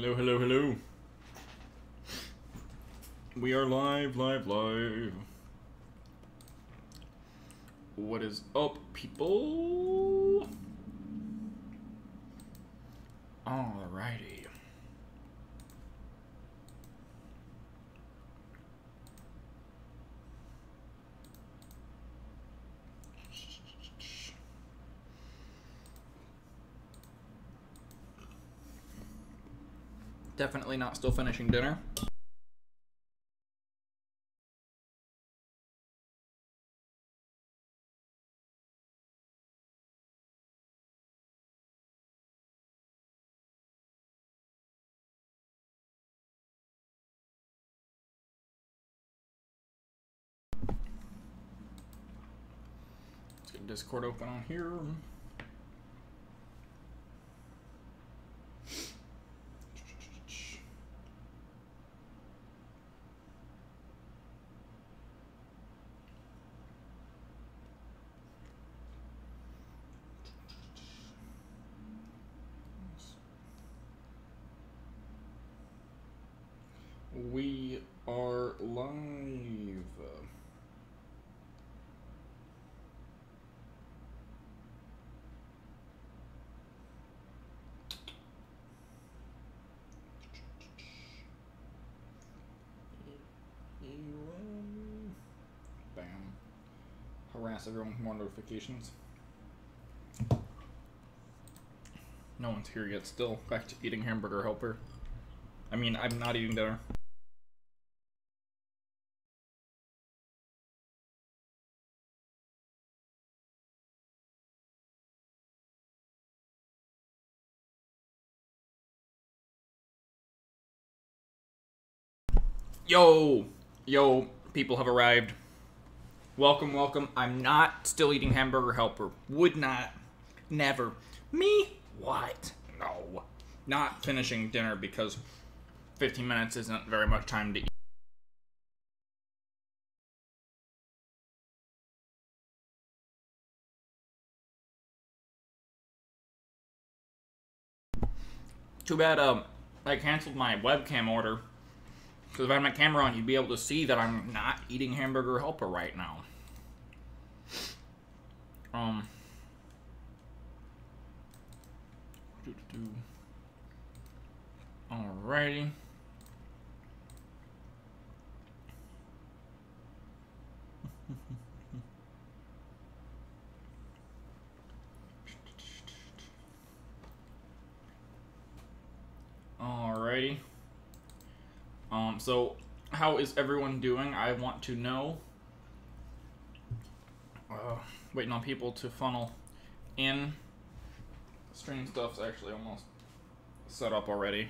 Hello, hello, hello. We are live, live, live. What is up, people? Alrighty. Definitely not still finishing dinner. Discord open on here. We are live. Bam. Harass everyone with more notifications. No one's here yet still. Back to eating hamburger helper. I mean, I'm not eating dinner. Yo, yo, people have arrived. Welcome, welcome. I'm not still eating hamburger helper. Would not. Never. Me? What? No. Not finishing dinner because 15 minutes isn't very much time to eat. Too bad um I canceled my webcam order. Because if I had my camera on, you'd be able to see that I'm not eating hamburger helper right now. Um. Alrighty. Alrighty. Um, so how is everyone doing? I want to know. Uh, waiting on people to funnel in. Stream stuff's actually almost set up already.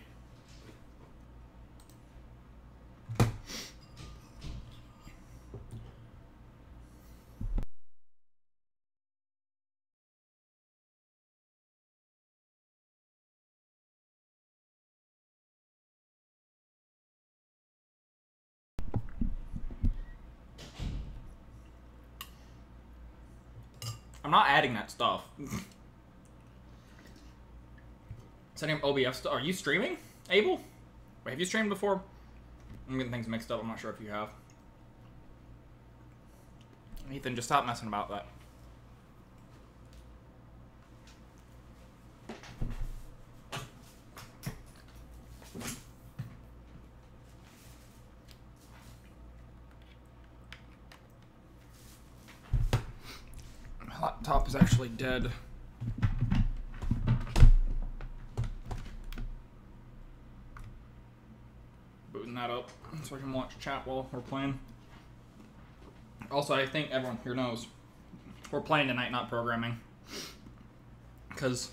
I'm not adding that stuff. Setting up stuff. Are you streaming, Abel? Wait, have you streamed before? I'm getting things mixed up. I'm not sure if you have. Ethan, just stop messing about that. Laptop is actually dead. Booting that up so I can watch chat while we're playing. Also, I think everyone here knows we're playing tonight, not programming. Because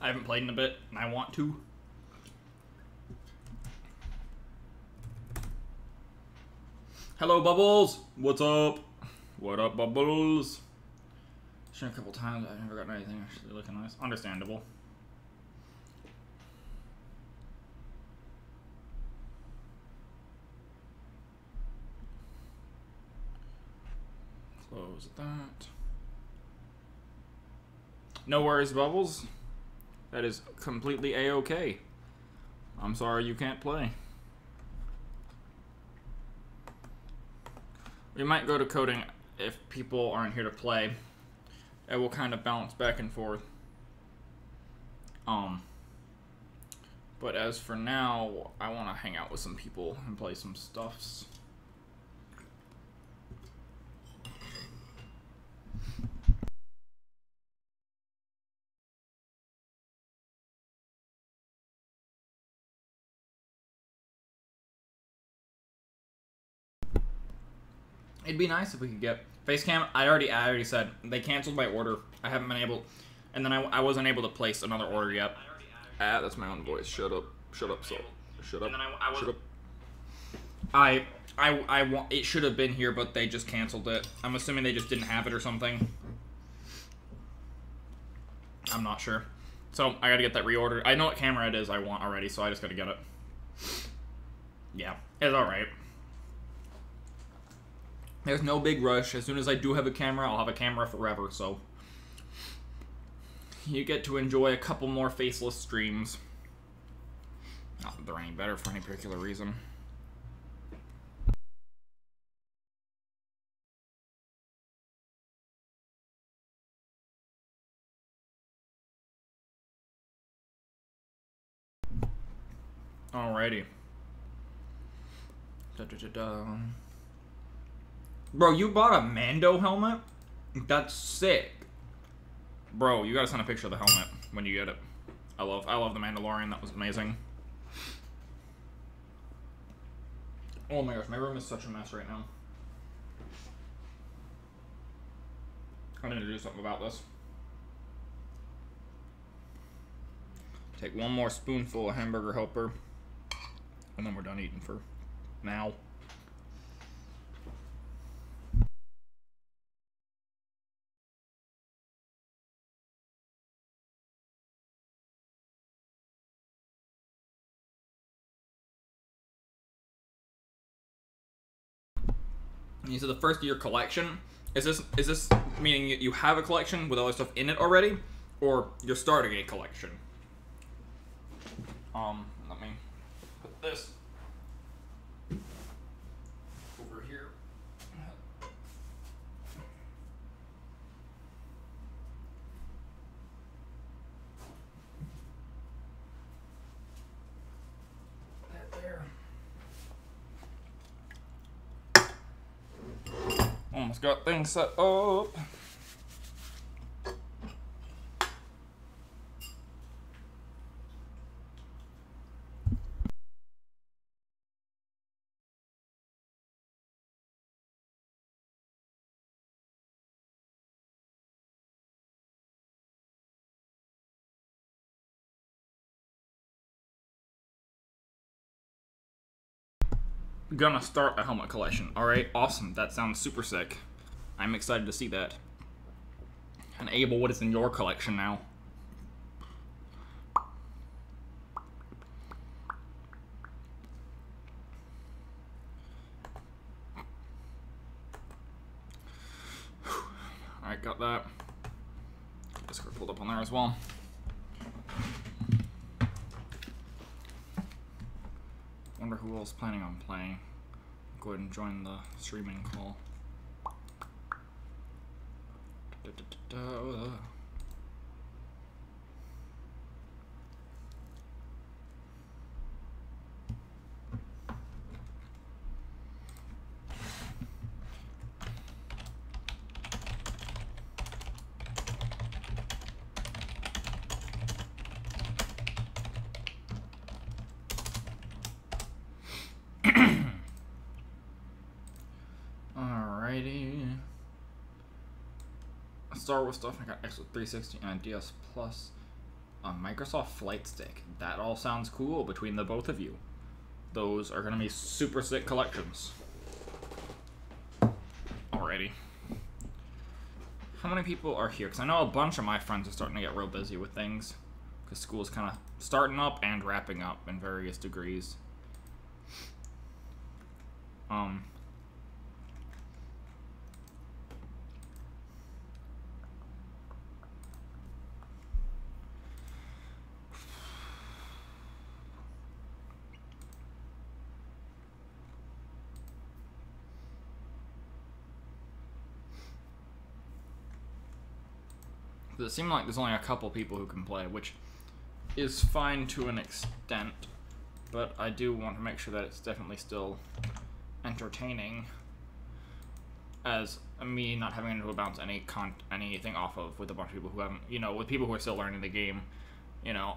I haven't played in a bit and I want to. Hello, Bubbles! What's up? What up, Bubbles? Streamed a couple times. I've never gotten anything actually looking nice. Understandable. Close that. No worries, Bubbles. That is completely a-okay. I'm sorry you can't play. We might go to coding if people aren't here to play. It will kind of bounce back and forth. Um, but as for now, I want to hang out with some people and play some stuffs. It'd be nice if we could get Facecam. I already, I already said they canceled my order. I haven't been able, and then I, I wasn't able to place another order yet. Ah, that's my own voice. Shut up. Shut up, so. Shut up. I, I Shut up. I, I, I want. It should have been here, but they just canceled it. I'm assuming they just didn't have it or something. I'm not sure. So I gotta get that reordered. I know what camera it is I want already, so I just gotta get it. Yeah, it's alright. There's no big rush. As soon as I do have a camera, I'll have a camera forever, so... You get to enjoy a couple more faceless streams. Not that they're any better for any particular reason. Alrighty. Da, da, da, Bro, you bought a Mando helmet? That's sick. Bro, you gotta send a picture of the helmet when you get it. I love I love the Mandalorian, that was amazing. Oh my gosh, my room is such a mess right now. I need to do something about this. Take one more spoonful of hamburger helper. And then we're done eating for now. You said the first year collection. Is this is this meaning you have a collection with all the stuff in it already, or you're starting a collection? Um, let me put this over here. That there. Almost got things set up. Gonna start a helmet collection. Alright, awesome. That sounds super sick. I'm excited to see that. And Abel, what is in your collection now? Alright, got that. Discord pulled up on there as well. Else planning on playing. Go ahead and join the streaming call. Da, da, da, Star Wars stuff. I got Xbox 360 and DS Plus. A Microsoft Flight Stick. That all sounds cool between the both of you. Those are going to be super sick collections. Alrighty. How many people are here? Because I know a bunch of my friends are starting to get real busy with things. Because school's kind of starting up and wrapping up in various degrees. Um, It seems like there's only a couple people who can play, which is fine to an extent, but I do want to make sure that it's definitely still entertaining as me not having to bounce any con anything off of with a bunch of people who haven't, you know, with people who are still learning the game, you know,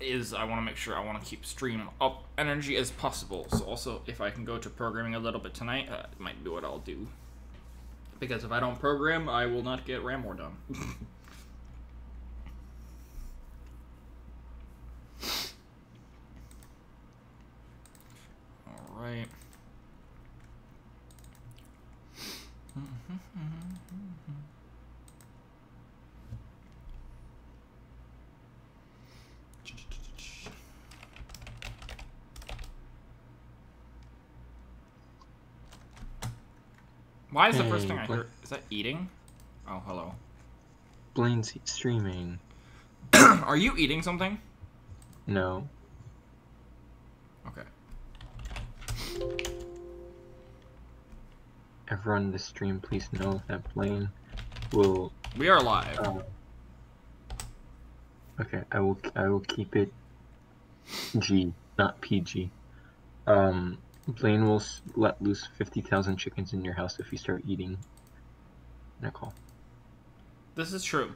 is I want to make sure I want to keep stream up energy as possible. So also, if I can go to programming a little bit tonight, uh, might be what I'll do. Because if I don't program, I will not get Ram War done. All right. Why is the first thing I Hey, heard? Is that eating? Oh, hello. Blaine's streaming. Are you eating something? No. Okay. Everyone in the stream, please know that Blaine will. We are live. Uh, okay, I will. I will keep it G, not PG. Um, Blaine will let loose fifty thousand chickens in your house if you start eating. Nicole. This is true.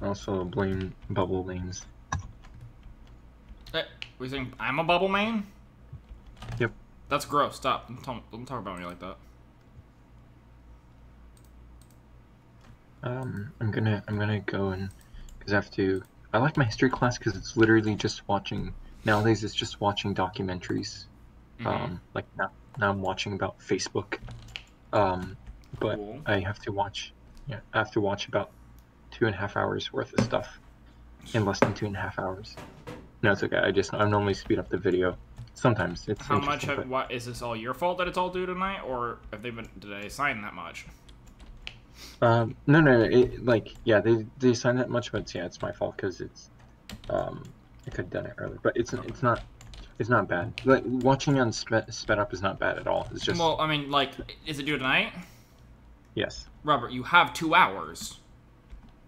Also, Blaine bubble lanes. Hey, we saying I'm a bubble main? Yep. That's gross. Stop. Don't, tell- don't talk about me like that. Um, I'm gonna I'm gonna go and because I have to. I like my history class because it's literally just watching. Nowadays, it's just watching documentaries. Mhm. Um, like now, now I'm watching about Facebook. Um, but Cool. I have to watch. Yeah, I have to watch about two and a half hours worth of stuff in less than two and a half hours. No, it's okay. I just I normally speed up the video. Sometimes it's How much have? but- What is this all your fault that it's all due tonight, or have they been? Did I assign that much? Um, no, no, no. It, like, yeah, they they signed that much, but yeah, it's my fault because it's, um, I could have done it earlier, but it's it's not, it's not bad. Like watching on sped, sped up is not bad at all. It's just Well, I mean, like, is it due tonight? yes, Robert, you have two hours.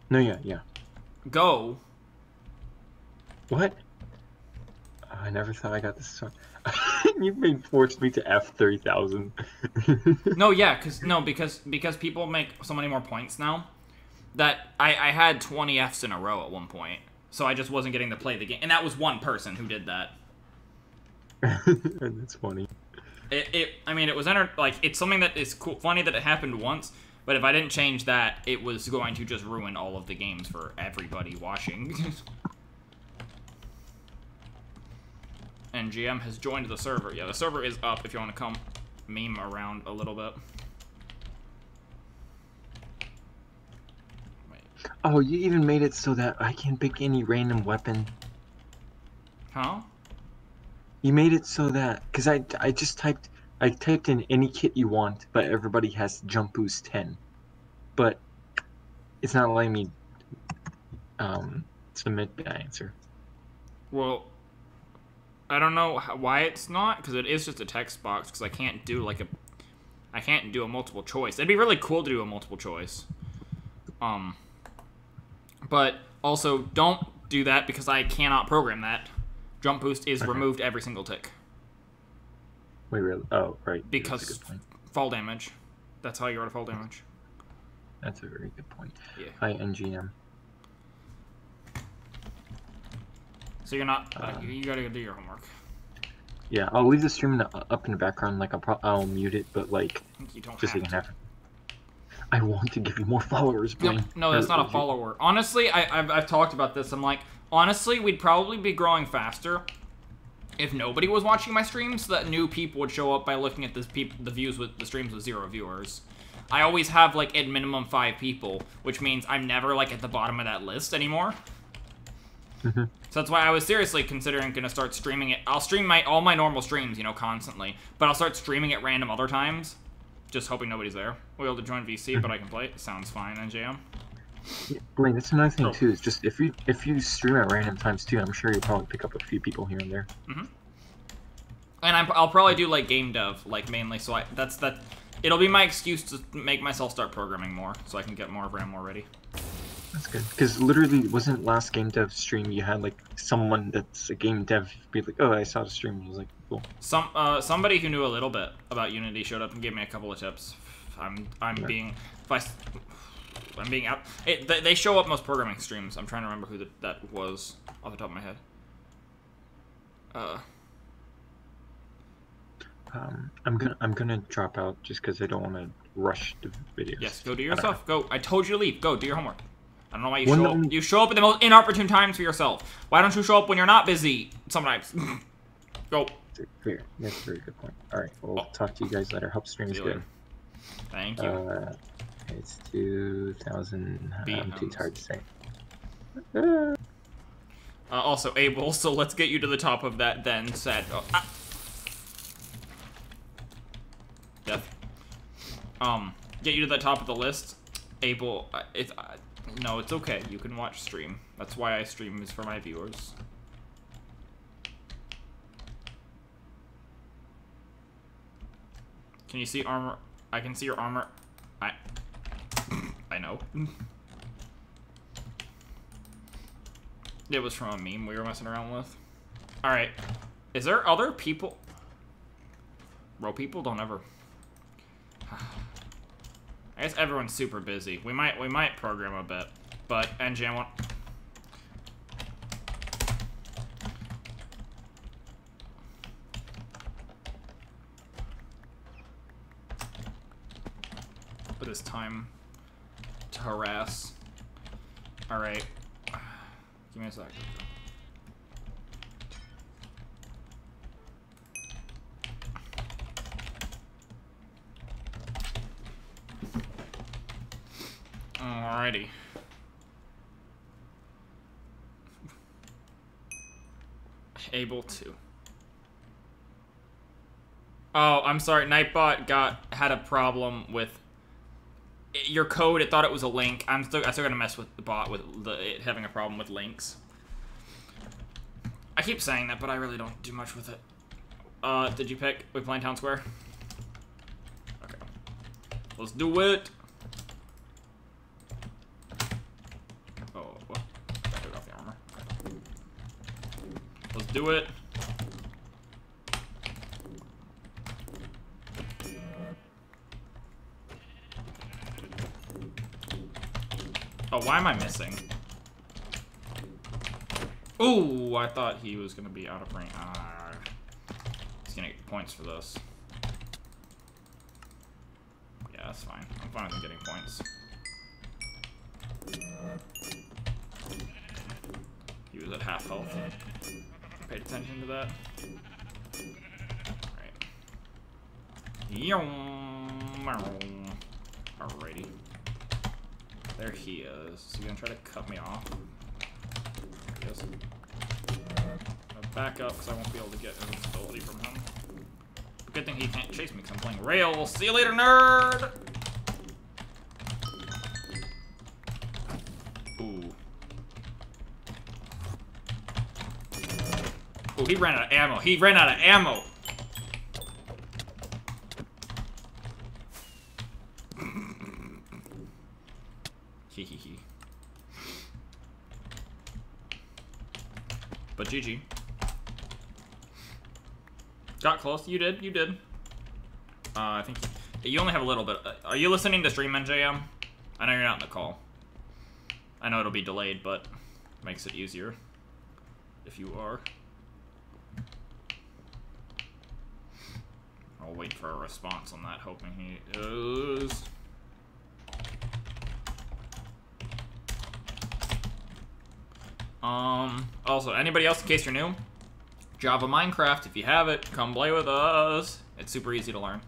no, yeah, yeah. Go. What? I never thought I got this song. you made forced me to F thirty thousand. No, yeah, cause no, because because people make so many more points now that I I had 20 Fs in a row at one point, so I just wasn't getting to play the game, and that was one person who did that. That's funny. It, it I mean, it was enter like it's something that is cool, funny that it happened once, but if I didn't change that, it was going to just ruin all of the games for everybody watching. And GM has joined the server. Yeah, the server is up if you want to come meme around a little bit. Wait. Oh, you even made it so that I can pick any random weapon. Huh? You made it so that because I I just typed I typed in any kit you want, but everybody has jump boost ten, but it's not letting me um submit the answer. Well, I don't know how, why it's not because it is just a text box because I can't do like a I can't do a multiple choice. It'd be really cool to do a multiple choice. Um but also don't do that because I cannot program that. Jump boost is Okay. removed every single tick Wait, really? Oh, right. because fall damage. That's how you get fall damage. That's a very good point. Yeah. Hi, NGM. So you're not uh, Um, you, gotta do your homework. Yeah, I'll leave the stream in the, up in the background. Like I'll I'll mute it, but like I you don't just so have you can have. I want to give you more followers, No, Blaine. no, that's Or- not or a follower. Honestly, I, I've, I've talked about this. I'm like, honestly, we'd probably be growing faster if nobody was watching my streams, so that new people would show up by looking at this peop- the views with the streams with zero viewers. I always have like at minimum five people, which means I'm never like at the bottom of that list anymore. Mhm. So that's why I was seriously considering gonna start streaming it. I'll stream my all my normal streams, you know, constantly, but I'll start streaming at random other times, just hoping nobody's there. We'll be able to join VC, but I can play. It. Sounds fine, NJM. Yeah, Blaine, that's another thing Oh. too. Is just if you if you stream at random times too, I'm sure you'll probably pick up a few people here and there. And I'm, I'll probably do like game dev, like mainly. So I, that's that. It'll be my excuse to make myself start programming more, so I can get more of Ram War ready. That's good. Because literally, wasn't last game dev stream you had like someone that's a game dev be like, "Oh, I saw the stream." I was like, "Cool." Some uh, somebody who knew a little bit about Unity showed up and gave me a couple of tips. I'm I'm Yeah. being if I I'm being out. It, they, show up most programming streams. I'm trying to remember who that that was off the top of my head. Uh, Um, I'm gonna I'm gonna drop out just because I don't want to rush the videos. yes, go do yourself. Go. I told you to leave. Go do your homework. I don't know why you When show the up. only- You show up at the most inopportune times for yourself. Why don't you show up when you're not busy? Sometimes. go. know. Fair. That's a very good point. All right, we'll Oh. talk to you guys later. Hope stream is good. later. Thank you. Uh, it's two thousand. I'm too Beatums. tired to say. Uh, Uh, also, Abel, so let's get you to the top of that then said. Oh, ah. Death. Um, get you to the top of the list. Abel, uh, it's. Uh, no, it's okay. You can watch stream. That's why I stream, is for my viewers. Can you see armor? I can see your armor. I. I know. It was from a meme we were messing around with. Alright. Is there other people? Bro, people don't ever. I guess everyone's super busy. We might we might program a bit. But NG, I want. But it's time to harass. Alright. Give me a sec. Able to. Oh, I'm sorry. Nightbot got had a problem with your code. It thought it was a link. I'm still I still gonna mess with the bot with the, it having a problem with links. I keep saying that, but I really don't do much with it. Uh, did you pick? We playing Town Square? Okay. Let's do it. Oh, what? Took off the armor. Okay. Let's do it. Oh, why am I missing? Ooh, I thought he was gonna be out of range. Ah, he's gonna get points for this. Yeah, that's fine. I'm fine with him getting points. He was at half health. Paid attention to that. Alright. Yum. Alrighty. There he is. Is he gonna try to cut me off? Yes. I'll uh, back up because I won't be able to get invincibility from him. Good thing he can't chase me because I'm playing rail. See you later, nerd! Ooh. He ran out of ammo. He ran out of ammo. But GG. Got close. You did. You did. Uh, I think you only have a little bit. Are you listening to stream NJM? I know you're not in the call. I know it'll be delayed, but makes it easier if you are. I'll wait for a response on that, hoping he is. Um, also, anybody else, in case you're new, Java Minecraft, if you have it, come play with us. It's super easy to learn.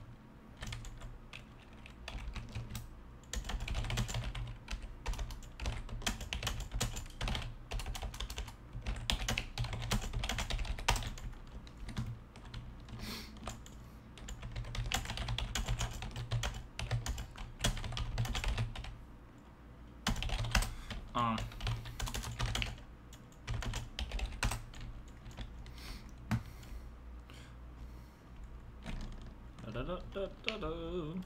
Um, Da-da-da-da-da-da.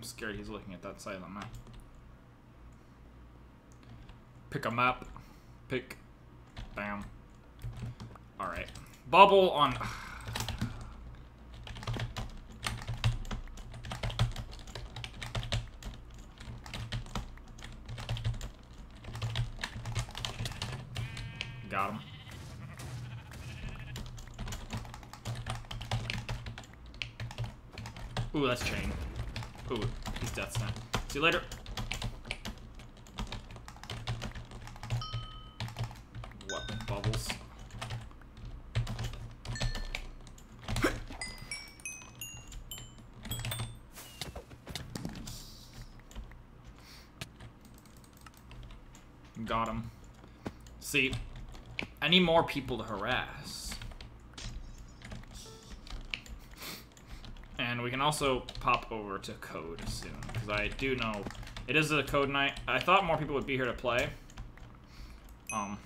I'm scared he's looking at that silent map. Pick a map. Pick. Bam. Alright. Bubble on... Got him. Ooh, that's chain. Ooh, he's death snap. See you later. Weapon bubbles. Got him. See, I need more people to harass. Can also pop over to code soon, because I do know it is a code night. I thought more people would be here to play. Um.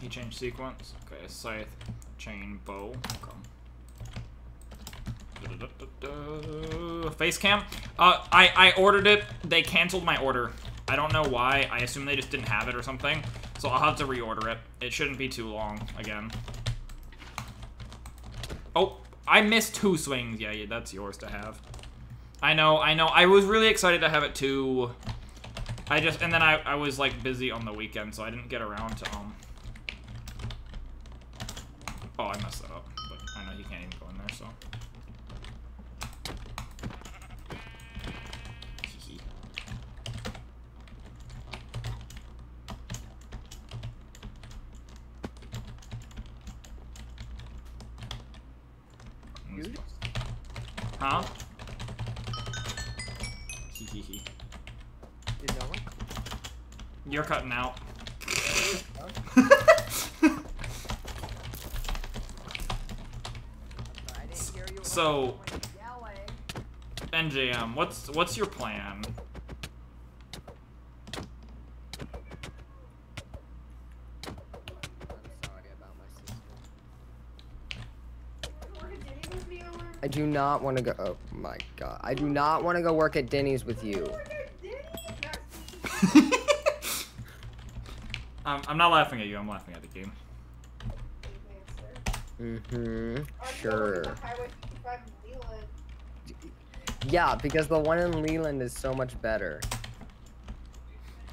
He changed sequence. Okay, scythe, chain, bow. Okay. Da-da-da-da-da. Face cam. Uh, I I ordered it. They canceled my order. I don't know why. I assume they just didn't have it or something. So I'll have to reorder it. It shouldn't be too long again. Oh, I missed two swings. Yeah, yeah, that's yours to have. I know, I know. I was really excited to have it too. I just and then I I was like busy on the weekend, so I didn't get around to um. What's what's your plan? I'm sorry about my sister. I do not want to go. Oh my god. I do not want to go work at Denny's with you. um, I'm not laughing at you. I'm laughing at the game. Mm-hmm. Sure. Yeah, because the one in Leland is so much better.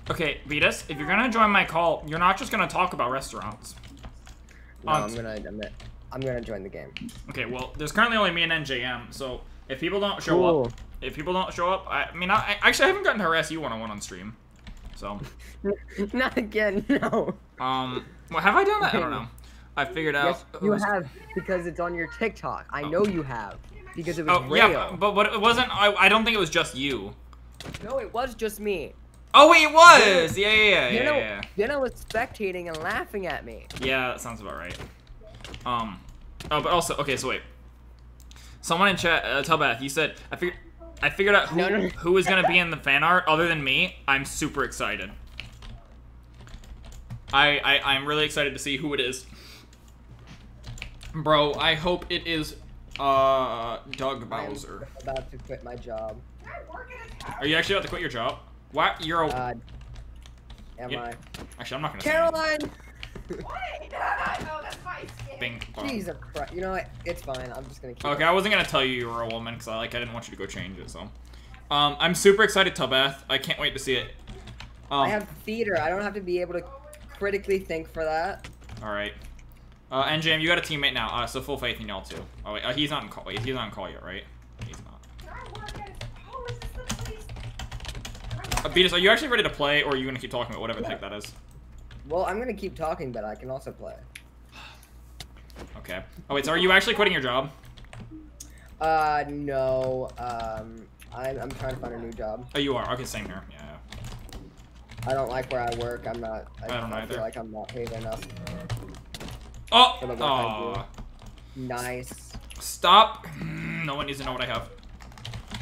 Okay, Vitas, if you're gonna join my call, you're not just gonna talk about restaurants. No, Um, I'm gonna, I'm gonna, I'm gonna join the game. Okay, well, there's currently only me and NJM, so if people don't show Cool. up, if people don't show up, I, I mean, I, I actually I haven't gotten to harass you one on one on stream, so Not again, no. um, well, have I done that? I don't know. I figured out. Yes, you have because it's on your TikTok. I Oh. know you have because it was Oh real. yeah, but what it wasn't. I, I don't think it was just you. No, it was just me. Oh wait, it was. Yeah, yeah, yeah, You yeah. know, yeah. Jenna was spectating and laughing at me. Yeah, that sounds about right. Um, oh, but also, okay, so wait. Someone in chat, uh, Telbath, you said I figured I figured out who no, no. who is gonna be in the fan art other than me. I'm super excited. I, I I'm really excited to see who it is. Bro, I hope it is uh Doug Bowser. I'm about to quit my job. Are you actually about to quit your job? What? You're a Uh, am Yeah. I? actually I'm not gonna say Caroline! anything. Bing. bong. Jesus Christ. You know what? It's fine. I'm just gonna keep Okay, it. I wasn't gonna tell you you were a woman because I like I didn't want you to go change it. So, um, I'm super excited, Telbath. I can't wait to see it. Um, I have theater. I don't have to be able to critically think for that. all right. Uh, NJM, you got a teammate now. Uh, so full faith in y'all too. Oh wait, uh, he's not in call. Wait, he's not in call yet, right? He's not. Uh, Beatus, are you actually ready to play, or are you gonna keep talking about whatever the heck that is? Well, I'm gonna keep talking, but I can also play. Okay. Oh wait, so are you actually quitting your job? Uh, no. Um, I'm, I'm trying to find a new job. Oh, you are. Okay, same here. Yeah. I don't like where I work. I'm not. I, I don't either. feel like I'm not paid enough. Oh. For the work I Aw. Nice. Stop. Mm, no one needs to know what I have.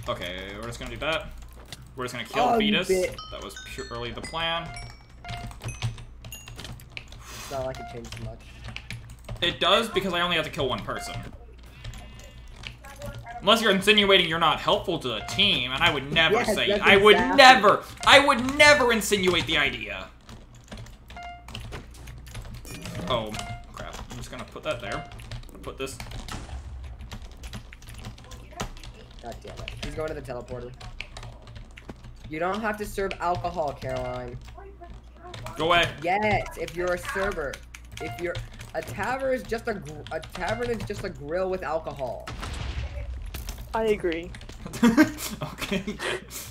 Okay, we're just gonna do that. We're just gonna kill Oh, you Beatus. That was purely the plan. It's not like it changed much. It does because I only have to kill one person. Unless you're insinuating you're not helpful to the team, and I would never Yes, say that's I would exactly- never I would never insinuate the idea. Oh put that there. Put this God damn it. He's going to the teleporter. You don't have to serve alcohol, Caroline. go away. Yes, if you're a server. If you're a tavern is just a gr- a tavern is just a grill with alcohol. I agree. okay.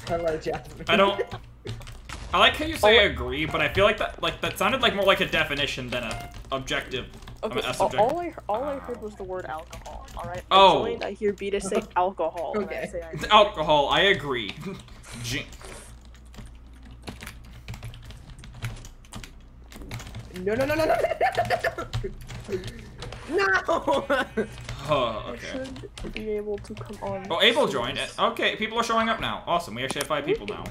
Hello, Jasmine. I don't I like how you say oh, I agree, but I feel like that like that sounded like more like a definition than a objective. I Okay, mean, a all, subjective. all I all I heard was the word alcohol. All right. Oh. I joined. I hear Beatus say alcohol. and I Okay. say I It's alcohol, I agree. Jin- No, no, no, no, no. no. Oh, I okay. should be able to come on. Oh, Abel joined. Okay, people are showing up now. Awesome. We actually have five people now.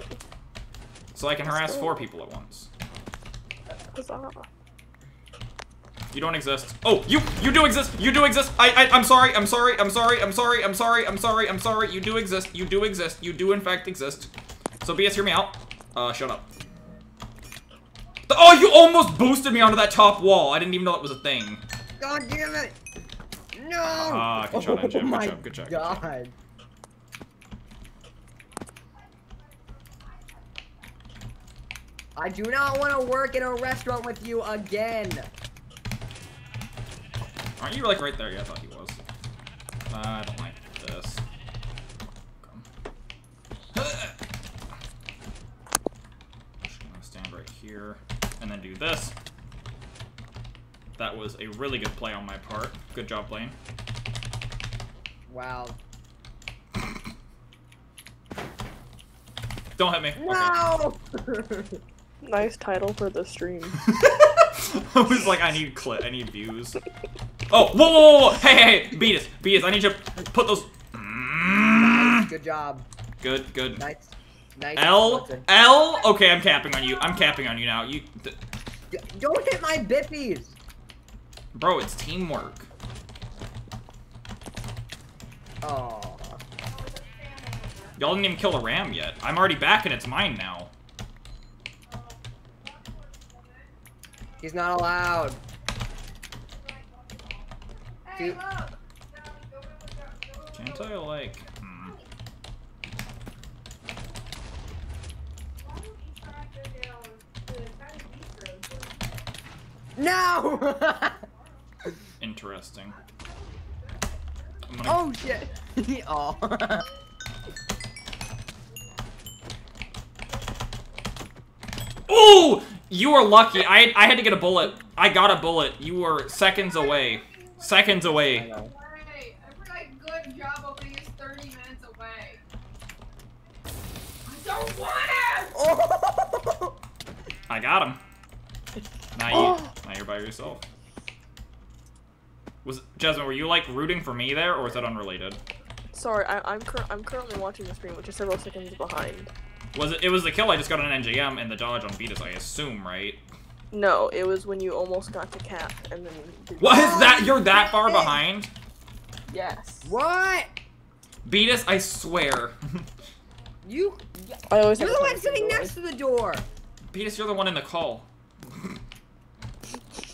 So I can harass four people at once. Huzzah. You don't exist. Oh, you you do exist. You do exist. I, I I'm sorry. I'm sorry. I'm sorry. I'm sorry. I'm sorry. I'm sorry. I'm sorry. You do exist. You do exist. You do in fact exist. So BS, hear me out. Uh, shut up. The- oh, you almost boosted me onto that top wall. I didn't even know it was a thing. God damn it. No. Ah, good shot, oh Jim. Good my job, good job, good job. God. I do not want to work in a restaurant with you again. Aren't you like right there? Yeah, I thought he was. Uh, I don't like this. Come. Just gonna stand right here and then do this. That was a really good play on my part. Good job, Blaine. Wow. Don't hit me. Okay. Nice title for the stream. I was like, I need clip, I need views. Oh, whoa, whoa, whoa, whoa. hey, hey, hey, Beatus, beat us. I need you to put those. nice. Good job. Good, good. Nice. Nice. L, L. Okay, I'm capping on you. I'm capping on you now. You, Don't hit my bippies. bro, it's teamwork. Oh. Y'all didn't even kill a ram yet. I'm already back and it's mine now. He's not allowed. See, Can't I like? Hmm. no. Interesting. Gonna, oh shit. oh. Ooh! You were lucky. I I had to get a bullet. I got a bullet. You were seconds away. Seconds away. Alright, every good job opening is 30 minutes away. I don't want it! I got him. Now you, Oh. now you're by yourself. Was Jasmine? Were you like rooting for me there, or is that unrelated? Sorry, I, I'm cur- I'm currently watching the stream, which is several seconds behind. Was it? It was the kill. I just got an NJM and the dodge on Beatus. I assume, right? No, it was when you almost got to cap and then. What is that? You're that far behind? Yes. What? Beatus, I swear. You? I always You're the one sitting to next to the door. Beatus, you're the one in the call.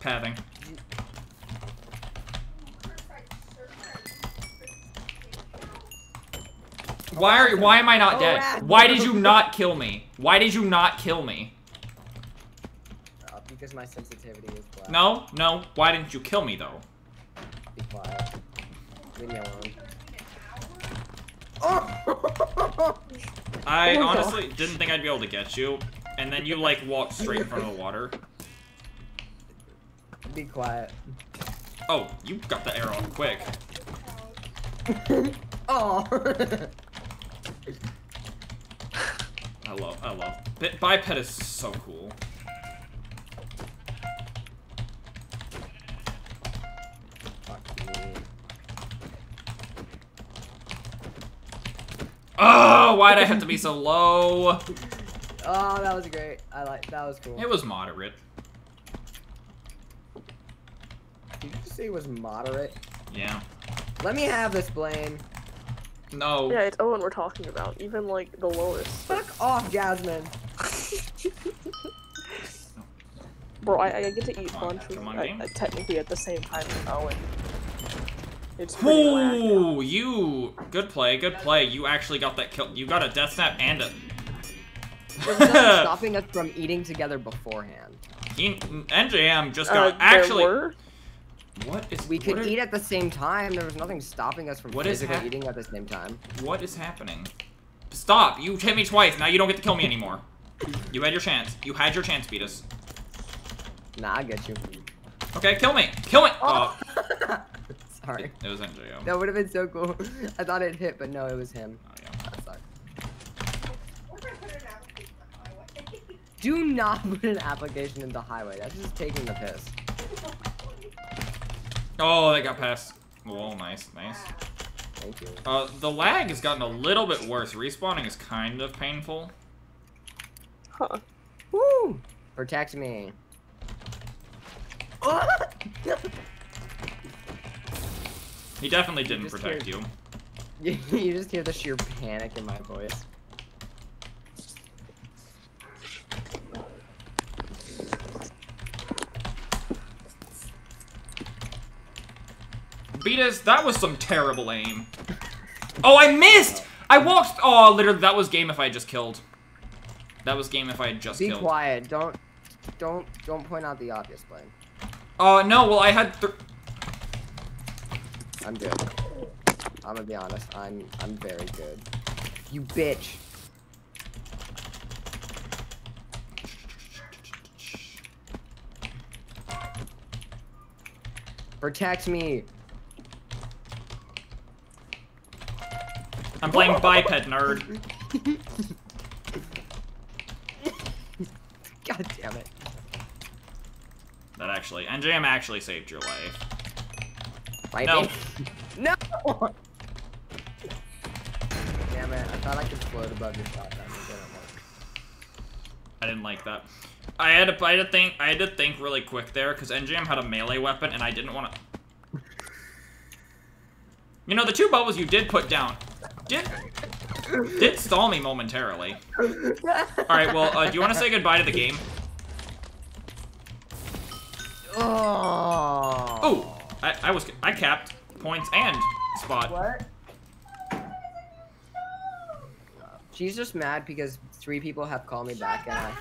Pathing. Why are why am I not Oh, dead? Why did you not kill me? Why did you not kill me? Uh, because my sensitivity is black. No, no. Why didn't you kill me though? Be quiet. Leave me alone. Oh! I Oh honestly didn't think I'd be able to get you, and then you like walked straight in front of the water. Be quiet. Oh, you got the arrow quick. Oh. I love, I love. B biped is so cool. Oh, why'd I have to be so low? Oh, that was great. I like that was cool. It was moderate. Did you say it was moderate? Yeah. Let me have this, Blaine. No. Yeah, it's Owen we're talking about. Even like the lowest. Fuck off, Jasmine. Bro, I, I get to eat Come on, lunch with, come on, uh, game. uh, technically at the same time as Owen. It's. Ooh, you. Good play, good play. You actually got that kill. You got a death snap and a. Stopping us from eating together beforehand. He, NJM just Uh, got there actually. were? What is? We could are- eat at the same time. There was nothing stopping us from What is physically hap- eating at the same time. What is happening? Stop! You hit me twice. Now you don't get to kill me anymore. You had your chance. You had your chance, Beatus. Nah, I get you. Okay, kill me. Kill me. Oh, oh. Sorry. it, it was NJM. That would have been so cool. I thought it hit, but no, it was him. Oh, yeah. That sucked. We're gonna put an application on the highway. Do not put an application in the highway. That's just taking the piss. Oh, they got past. Oh, nice, nice. Thank you. Uh, the lag has gotten a little bit worse. Respawning is kind of painful. Huh. Woo! Protect me. He definitely didn't just protect hear- you. you you just hear the sheer panic in my voice. Beatus, that was some terrible aim. Oh, I missed! I walked. Oh, literally, that was game if I had just killed. That was game if I had just Be killed. Be quiet. Don't, don't, don't point out the obvious, Blaine. Uh, no, well, I had. I'm good. I'm gonna be honest. I'm, I'm very good. You bitch. Protect me. I'm playing biped, nerd. God damn it. That actually, NJM actually saved your life. No. No. Damn it! I thought I could float above your shot. That didn't work. I didn't like that. I had to, I had to think, I had to think really quick there because NJM had a melee weapon and I didn't want to. You know, the two bubbles you did put down did did stall me momentarily. All right, well, uh, do you want to say goodbye to the game? Oh. Oh, I, I was I capped points and spot. What? She's just mad because three people have called me back and I,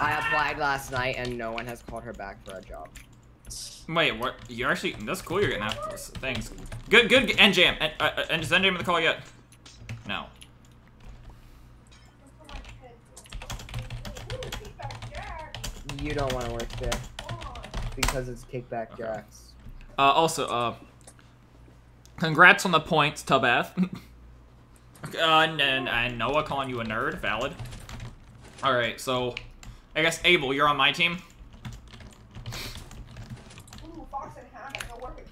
I applied last night and no one has called her back for a job. Wait, what? You're actually that's cool. You're getting this. Thanks. Good, good. And, uh, uh, and is NJM in the call yet? No. You don't want to work there because it's kickback Okay. jacks. Uh, also, uh, congrats on the points, Tubath. uh, and, and, and Noah calling you a nerd, valid. Alright, so, I guess, Abel, you're on my team? Ooh, Fox and Ham, I know where we're.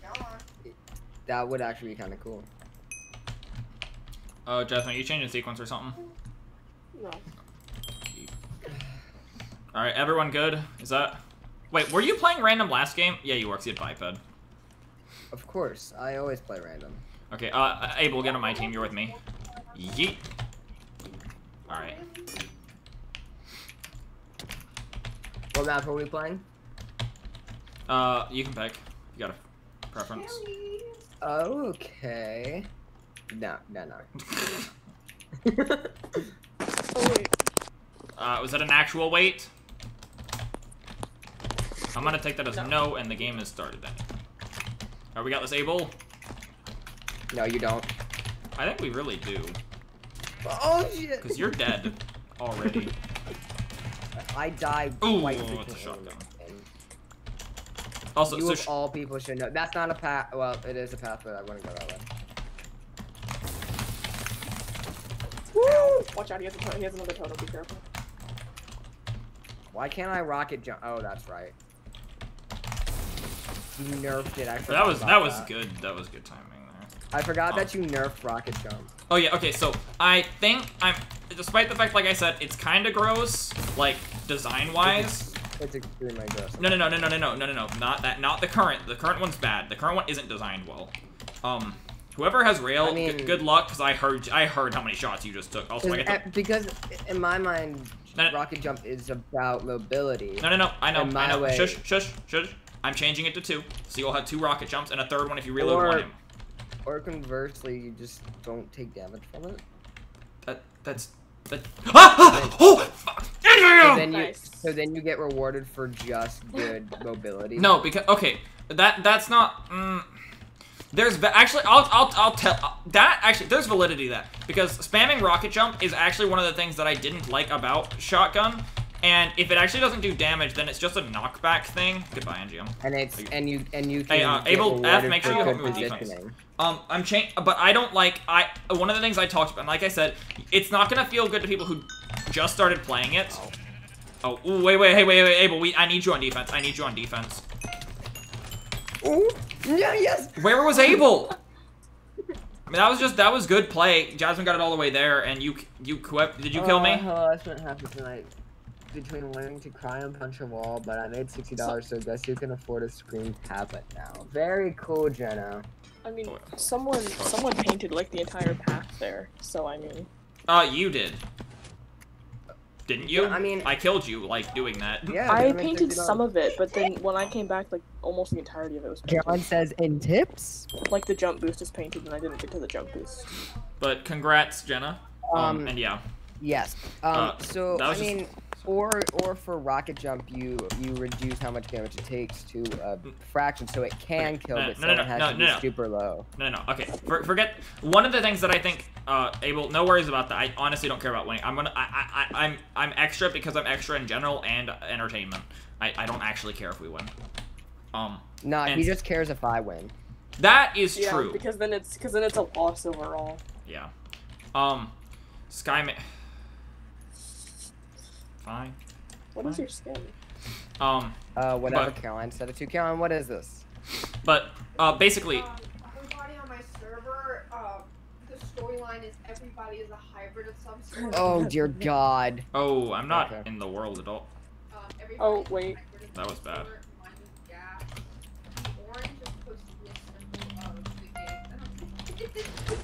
That would actually be kind of cool. Uh, Jasmine, you changing sequence or something? No. Alright, everyone good? Is that... Wait, were you playing random last game? Yeah, you were, 'cause you had biped. Of course, I always play random. Okay, uh, Abel, get on my team, you're with me. Yeet. Alright. What map are we playing? Uh, you can pick. You got a preference? Okay. No, no, no. Oh wait. Uh, was that an actual wait? I'm gonna take that as no, and the game has started then. Alright, we got this Abel? no, you don't. I think we really do. Oh shit! Because you're dead already. I die Ooh, quite it's a shotgun. Also, You so of all people should know. That's not a path. Well, it is a path, but I wouldn't go that way. Woo! Watch out, he has, a he has another totem, be careful. Why can't I rocket jump? Oh, that's right. You nerfed it. I that was that was that. good. That was good timing there. I forgot Oh. that you nerfed rocket jump. Oh yeah, okay, so I think I'm despite the fact like I said, it's kinda gross, like design wise. It's extremely gross. No no no no no no no no no no not that not the current. The current one's bad. The current one isn't designed well. Um whoever has rail, I g- mean- good luck, because I heard I heard how many shots you just took. Also I Because, get uh, because in my mind, No, no. rocket jump is about mobility. No no no, I know, In I know. way- Shush, shush, shush. I'm changing it to two. So you'll have two rocket jumps and a third one if you reload Or- one. Or conversely, you just don't take damage from it. That that's that Ah! ah! Oh fuck! So then you, Nice. so then you get rewarded for just good mobility. No, because okay, that that's not. Mm, there's actually I'll I'll I'll tell uh, that actually there's validity to that because spamming rocket jump is actually one of the things that I didn't like about shotgun. And if it actually doesn't do damage, then it's just a knockback thing. Goodbye, NJM. And it's and you and you Hey, can uh, get Abel, F, make sure you help me with defense. Um, I'm change, but I don't like I. One of the things I talked about, and like I said, it's not gonna feel good to people who just started playing it. Oh, ooh, wait, wait, hey, wait, wait, Abel, we, I need you on defense. I need you on defense. Ooh, yeah, yes. Where was Abel? I mean, that was just that was good play. Jasmine got it all the way there, and you you quip. Did you kill me? hello, I spent half the night between learning to cry and punch a wall, but I made sixty dollars, so guess you can afford a screen tablet now. Very cool, Jenna. I mean, someone someone painted like the entire path there. So I mean, Uh, you did. Didn't you? I mean- I killed you like doing that. Yeah, I painted some of it, but then when I came back, like almost the entirety of it was painted. John says in tips. Like the jump boost is painted, and I didn't get to the jump boost. But congrats, Jenna. Um, Um, and yeah. Yes. Um. Uh, so I was just- mean, or or for rocket jump, you you reduce how much damage it takes to a fraction, so it can Okay, kill, no, but no, no, someone has no, to no, be no. super low. No, no, no. Okay, For, forget. One of the things that I think, uh, Abel, no worries about that. I honestly don't care about winning. I'm gonna, I, I, I, I'm, I'm extra because I'm extra in general and entertainment. I, I don't actually care if we win. Um, Nah, he just cares if I win. that is Yeah, true. because then it's because then it's a loss overall. Yeah. Um, Skyman. Fine. What is your skin? Um, Uh, whatever But- Caroline said it to. Caroline, what is this? but uh, basically, Um, everybody on my server, uh, the storyline is everybody is a hybrid of some sort. Oh dear God. oh, I'm not Okay. in the world at all. Um, Oh, wait. That was bad.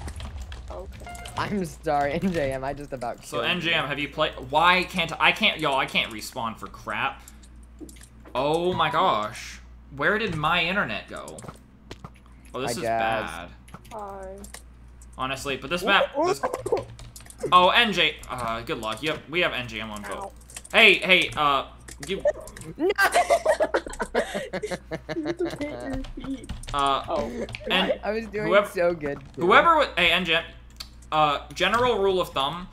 Okay. I'm sorry, NJ. Am I just about? So killed you? NJM, have you played? Why can't I can't yo? I can't respawn for crap. Oh my gosh, where did my internet go? Oh, this Hi, is Jazz. bad. Hi. Honestly, but this map. This... Oh, NJ. Uh, good luck. Yep, we have NJM on vote. Hey, hey. Uh, you. you have to paint your feet. Uh, Oh. and I was doing Whoever- so good. too. Whoever, wa- hey, NJ, uh, general rule of thumb,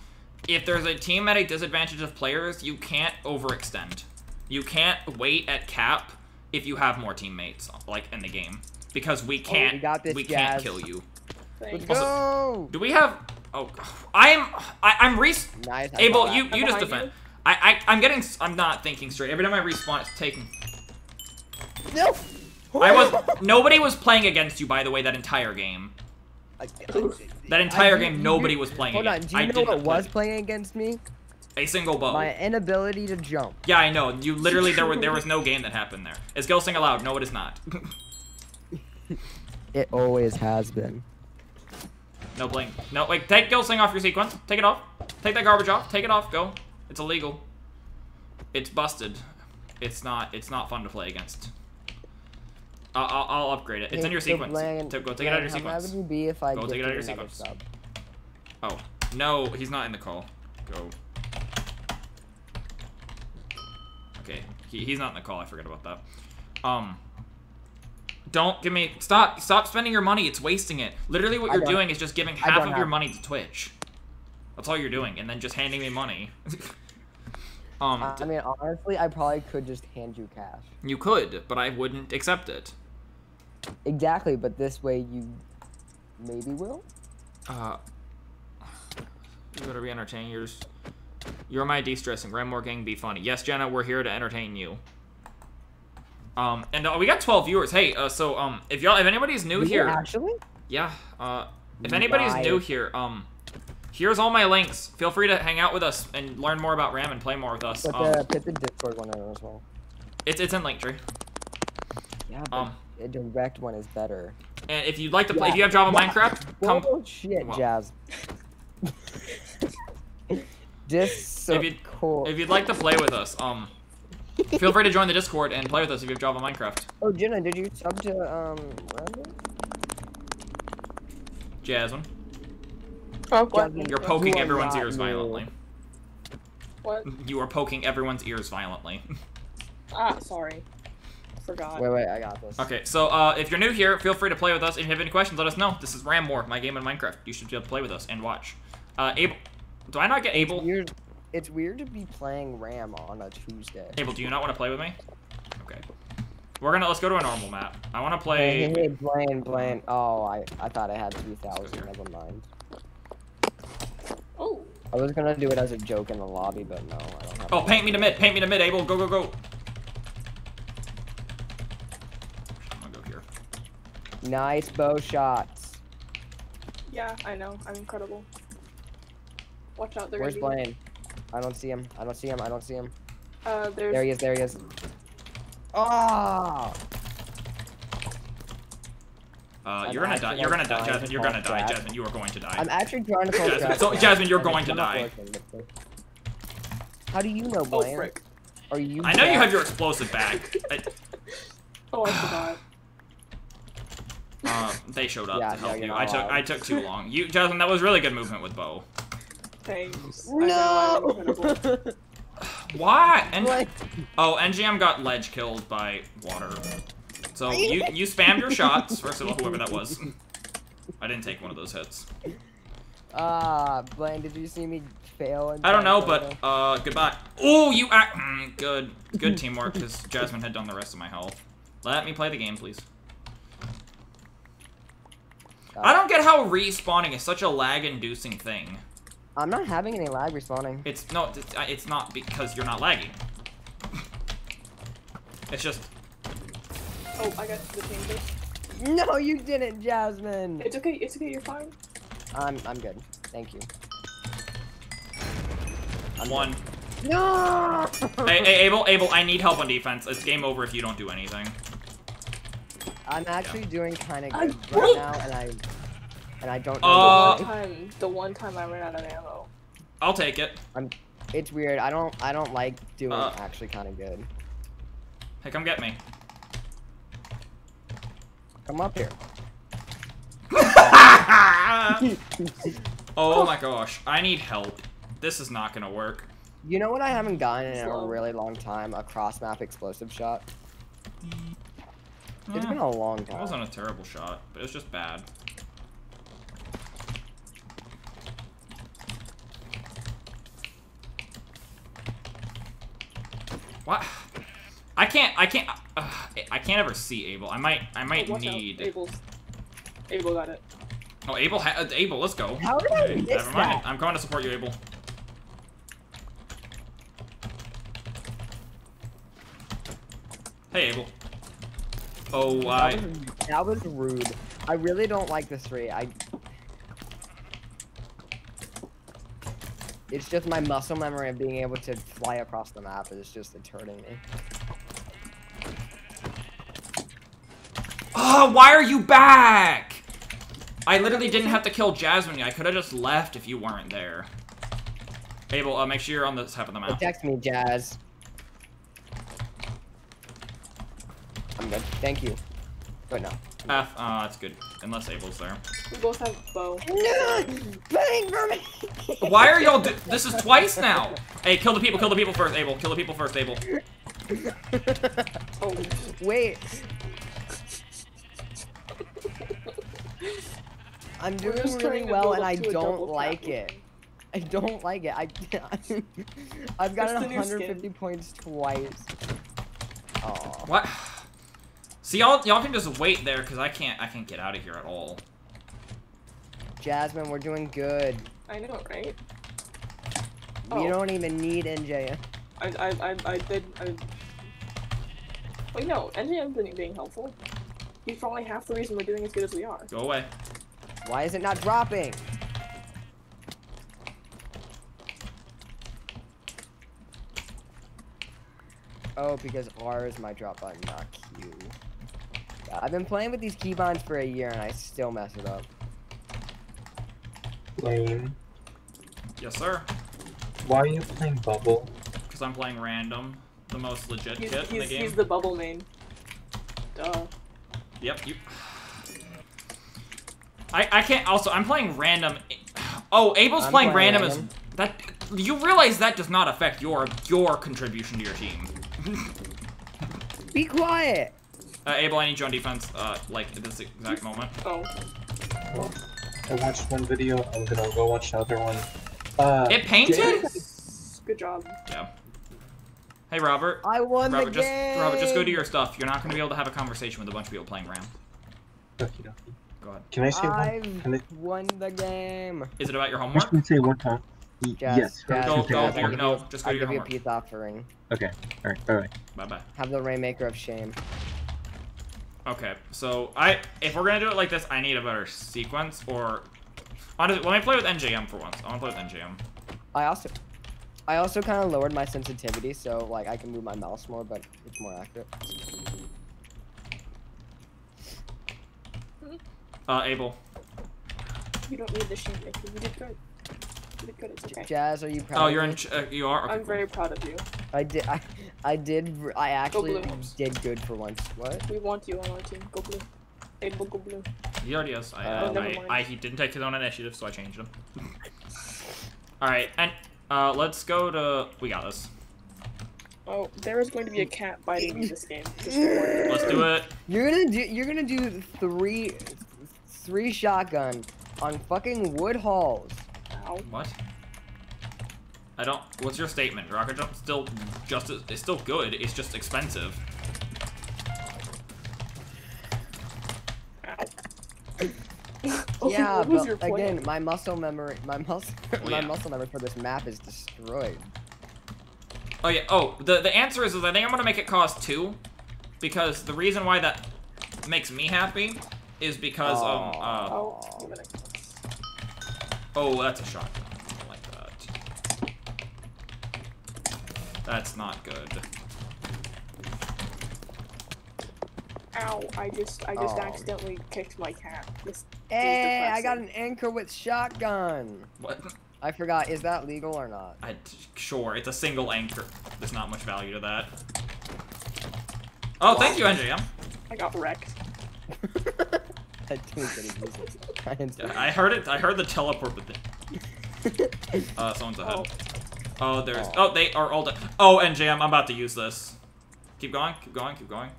if there's a team at a disadvantage of players, you can't overextend. You can't wait at cap if you have more teammates, like, in the game. Because we can't, Oh, we got this, we can't Jazz. kill you. Let's Thanks. go. Do we have, oh, I am, I, I'm re- Nice. Abel, you, you just defend. you. I, I, I'm getting, I'm not thinking straight. Every time I respawn, it's taking. No. I was, nobody was playing against you, by the way, that entire game. That entire I- game, nobody was playing Hold on. against. Do you I know what was playing against me? a single bow. My inability to jump. Yeah, I know. You literally there were there was no game that happened there. Is Gilsing allowed? No, it is not. It always has been. no blink. No, wait. Take Gilsing off your sequence. Take it off. Take that garbage off. Take it off. Go. It's illegal. It's busted. It's not. It's not fun to play against. I'll, I'll, upgrade it. It's in your sequence. Bland- go take it out of your Bland, How sequence. would you be if I Go take it out of your sequence. sub? Oh no, he's not in the call. Go. Okay, he, he's not in the call. I forgot about that. Um. Don't give me stop stop spending your money. It's wasting it. Literally, what I you're don't- doing is just giving half of your money to Twitch. That's all you're doing, and then just handing me money. um, I mean, honestly, I probably could just hand you cash. you could, but I wouldn't accept it. Exactly, but this way you maybe will. Uh, you better be entertaining. You're just, you're my de-stressing. Grandmore Gang, be funny. Yes, Jenna, we're here to entertain you. Um, and uh, we got 12 viewers. Hey, uh, so um, if y'all, if anybody's new it here, actually? yeah. Uh, if anybody's new here, um, here's all my links. Feel free to hang out with us and learn more about RAM and play more with us. Put Um, the, put the Discord one in as well. it's it's in Linktree. Yeah, but Um, a direct one is better. and if you'd like to play, Yeah. if you have Java Yeah. Minecraft, come. Oh shit, Well. Jazz. Just so If you- cool. If you'd like to play with us, um, feel free to join the Discord and play with us if you have Java Minecraft. Oh, Jenna, did you sub to um Jasmine, what? You're poking are everyone's ears new. violently. What? You are poking everyone's ears violently. Ah, sorry. Forgot. Wait, wait, I got this. Okay, so uh, if you're new here, feel free to play with us. If you have any questions, let us know. This is Ram War, my game in Minecraft. You should be able to play with us and watch. Uh, Abel, do I not get Abel? Weird. It's weird to be playing Ram on a Tuesday. Abel, do you not want to play with me? Okay. We're gonna let's go to a normal map. I want to Hey, hey, play. hey, Blaine, Blaine. Oh, I, I thought I had 3,000. Never mind. I was gonna do it as a joke in the lobby, but no, I don't have. Oh, paint me to mid. Paint me to mid. Abel, go go go. I'm gonna go here. Nice bow shots. yeah, I know. I'm incredible. Watch out, they're Where's gonna Blaine? I don't see him. I don't see him. I don't see him. Uh, there's. There he is. There he is. Oh! Uh, you're gonna die. You're gonna like, die, trying to Jasmine. You're gonna die. Jasmine. You are going to die. I'm actually trying to call Jasmine, crap so- right Jasmine, you're and going to die. How do you know, Oh, frick. Are you? I know you have your explosive bag. I, Oh, I forgot. uh, they showed up Yeah, to help you're you. I took allowed. I took too long. You, Jasmine, that was really good movement with bow. Thanks. I know, I'm incredible. No. Why? And Blaine. oh, NJM got ledge killed by water. So you you spammed your shots. First of all, whoever that was. I didn't take one of those hits. Ah, Blaine, did you see me fail? I don't know, but uh, goodbye. Oh, you act mm, good. Good teamwork because Jasmine had done the rest of my health. Let me play the game, please. I don't get how respawning is such a lag-inducing thing. I'm not having any lag respawning. It's no, it's, uh, it's not because you're not lagging. It's just Oh, I got the changes. No, you didn't, Jasmine. It's okay. It's okay. You're fine. I'm I'm good. Thank you. I'm one. good. No. hey, hey, Abel, Abel, I need help on defense. It's game over if you don't do anything. I'm actually doing kind of I good right now, and I and I don't know Uh, the one time, the one time I ran out of ammo. I'll take it. I'm. It's weird. I don't I don't like doing Uh. actually kind of good. Hey, come get me. Come up here. oh my gosh, I need help. This is not gonna work. You know what I haven't gotten in a really long time? A cross map explosive shot. It's been a eh, long It time. wasn't a terrible shot, but it was just bad. What? I can't. I can't. Uh, I can't ever see Abel. I might. I might oh, need. Out. Abel's. Abel got it. Oh, Abel. Ha- uh, Abel, let's go. How did I miss Never mind. That? I'm going to support you, Abel. Hey, Abel. Oh, That I. was, that was rude. I really don't like this three. I. It's just my muscle memory of being able to fly across the map is just it's hurting me. Oh, why are you back? I literally didn't have to kill Jasmine. I could have just left if you weren't there. Abel, uh, make sure you're on this half of the map. Text me, Jazz. I'm good. Thank you. But no. F, uh, that's good. Unless Abel's there. We both have bow. No! Bang for me! Why are y'all do- This is twice now! Hey, kill the people, kill the people first, Abel. Kill the people first, Abel. Oh, Wait. I'm doing just really well and I don't like tap. it. I don't like it. I I've gotten It's the new 150 points twice. Oh. What? See, y'all, y'all can just wait there, because I can't, I can't get out of here at all. Jasmine, we're doing good. I know, right? We Oh. don't even need NJ. I, I, I, I did. I... Wait, no. NJM's been being helpful. He's probably half the reason we're doing as good as we are. Go away. Why is it not dropping? Oh, because R is my drop button, not Q. Yeah, I've been playing with these keybinds for a year and I still mess it up. Lame. Yes, sir. Why are you playing Bubble? Because I'm playing random, the most legit He's, kit in the he's, game. he's the bubble main. Duh. Yep, you. I I can't. Also, I'm playing random. Oh, Abel's I'm playing, playing random, random. as that. You realize that does not affect your your contribution to your team. Be quiet! Uh, Abel, I need you on defense. Uh, like at this exact moment. Oh. I watched one video. I'm gonna go watch the other one. Uh, It painted. Good job. Yeah. Hey, Robert. I won Robert, the just game! Robert, just go to your stuff. You're not gonna be able to have a conversation with a bunch of people playing RAM. Okie dokie. Go ahead. Can I say one? I've Can I, won the game. Is it about your I'm homework? just gonna say one time. Y- yes. Jazz, Go, okay, go, Jazz, to I your, no, just go I to your give you a peace offering. Okay. All right. Bye bye. Bye bye. Have the Rainmaker of Shame. Okay, so I if we're gonna do it like this, I need a better sequence or honestly, let me play with NJM for once. I wanna play with NJM. I also, I also kind of lowered my sensitivity, so like I can move my mouse more, but it's more accurate. Uh, Abel. You don't need the sheet maker. You did good. You did good. It's okay. Jazz, are you proud? Oh, you're me? in. Ch- uh, you are. Okay, I'm cool. very proud of you. I did. I, I did. I actually blue. did good for once. What? We want you on our team. Go blue. Able go blue. He already is. I, Uh, never I, mind. I, he didn't take his own initiative, so I changed him. All right, and uh, let's go to. We got this. Oh, there is going to be a cat biting me this game. Just. Let's do it. You're gonna do. You're gonna do three, three shotgun on fucking wood halls. Ow. What? I don't. What's your statement? Rocket jump still just as, it's still good. It's just expensive. Oh, yeah, what but your plan? again, my muscle memory, my muscle, Well, oh, my yeah. muscle memory for this map is destroyed. Oh yeah. Oh, the the answer is, is I think I'm gonna make it cost two, because the reason why that makes me happy is because um uh Oh, oh that's a shotgun. I don't like that. That's not good. Ow! I just, I just Oh. accidentally kicked my cat. This, Hey, I got an anchor with shotgun. What? I forgot. Is that legal or not? I sure it's a single anchor. There's not much value to that. Oh, thank you, NJM. I got wrecked. I didn't get it. I I heard it. I heard the teleport, but the, uh, someone's ahead. Oh, there's. Oh, they are all. done. Oh, NJM, I'm about to use this. Keep going. Keep going. Keep going.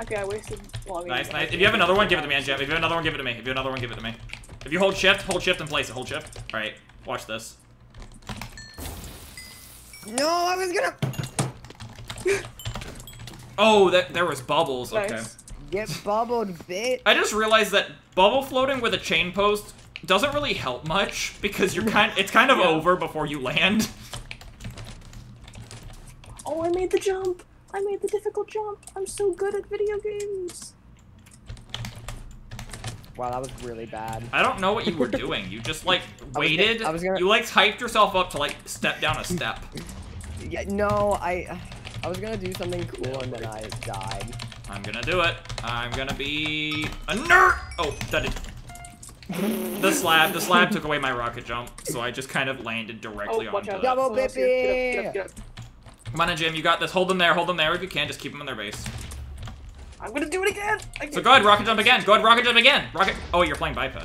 Okay, I wasted long. Nice, nice. If you have another one, give it to me, NJM. If you have another one, give it to me. If you have another one, give it to me. If you hold shift, hold shift and place it. Hold shift. All right. Watch this. No, I was gonna Oh, that there was bubbles. Okay. Get bubbled, bitch. I just realized that bubble floating with a chain post doesn't really help much because you're kind. It's kind of Yeah. over before you land. Oh, I made the jump. I made the difficult jump. I'm so good at video games. Wow, that was really bad. I don't know what you were doing. You just like I was waited. gonna- I was gonna- You like hyped yourself up to like step down a step. Yeah, no, I, I was gonna do something cool and then I died. I'm gonna do it. I'm gonna be a nerd. Oh, that did. The slab, the slab took away my rocket jump, so I just kind of landed Oh, directly watch onto out. it. Double Someone. Get up, Bippy! get up, get up. Come on in, Jim. You got this. Hold them there. Hold them there if you can. Just keep them in their base. I'm gonna do it again. So go ahead, rocket jump again. Go ahead, rocket jump again. Rocket. Oh, you're playing biped.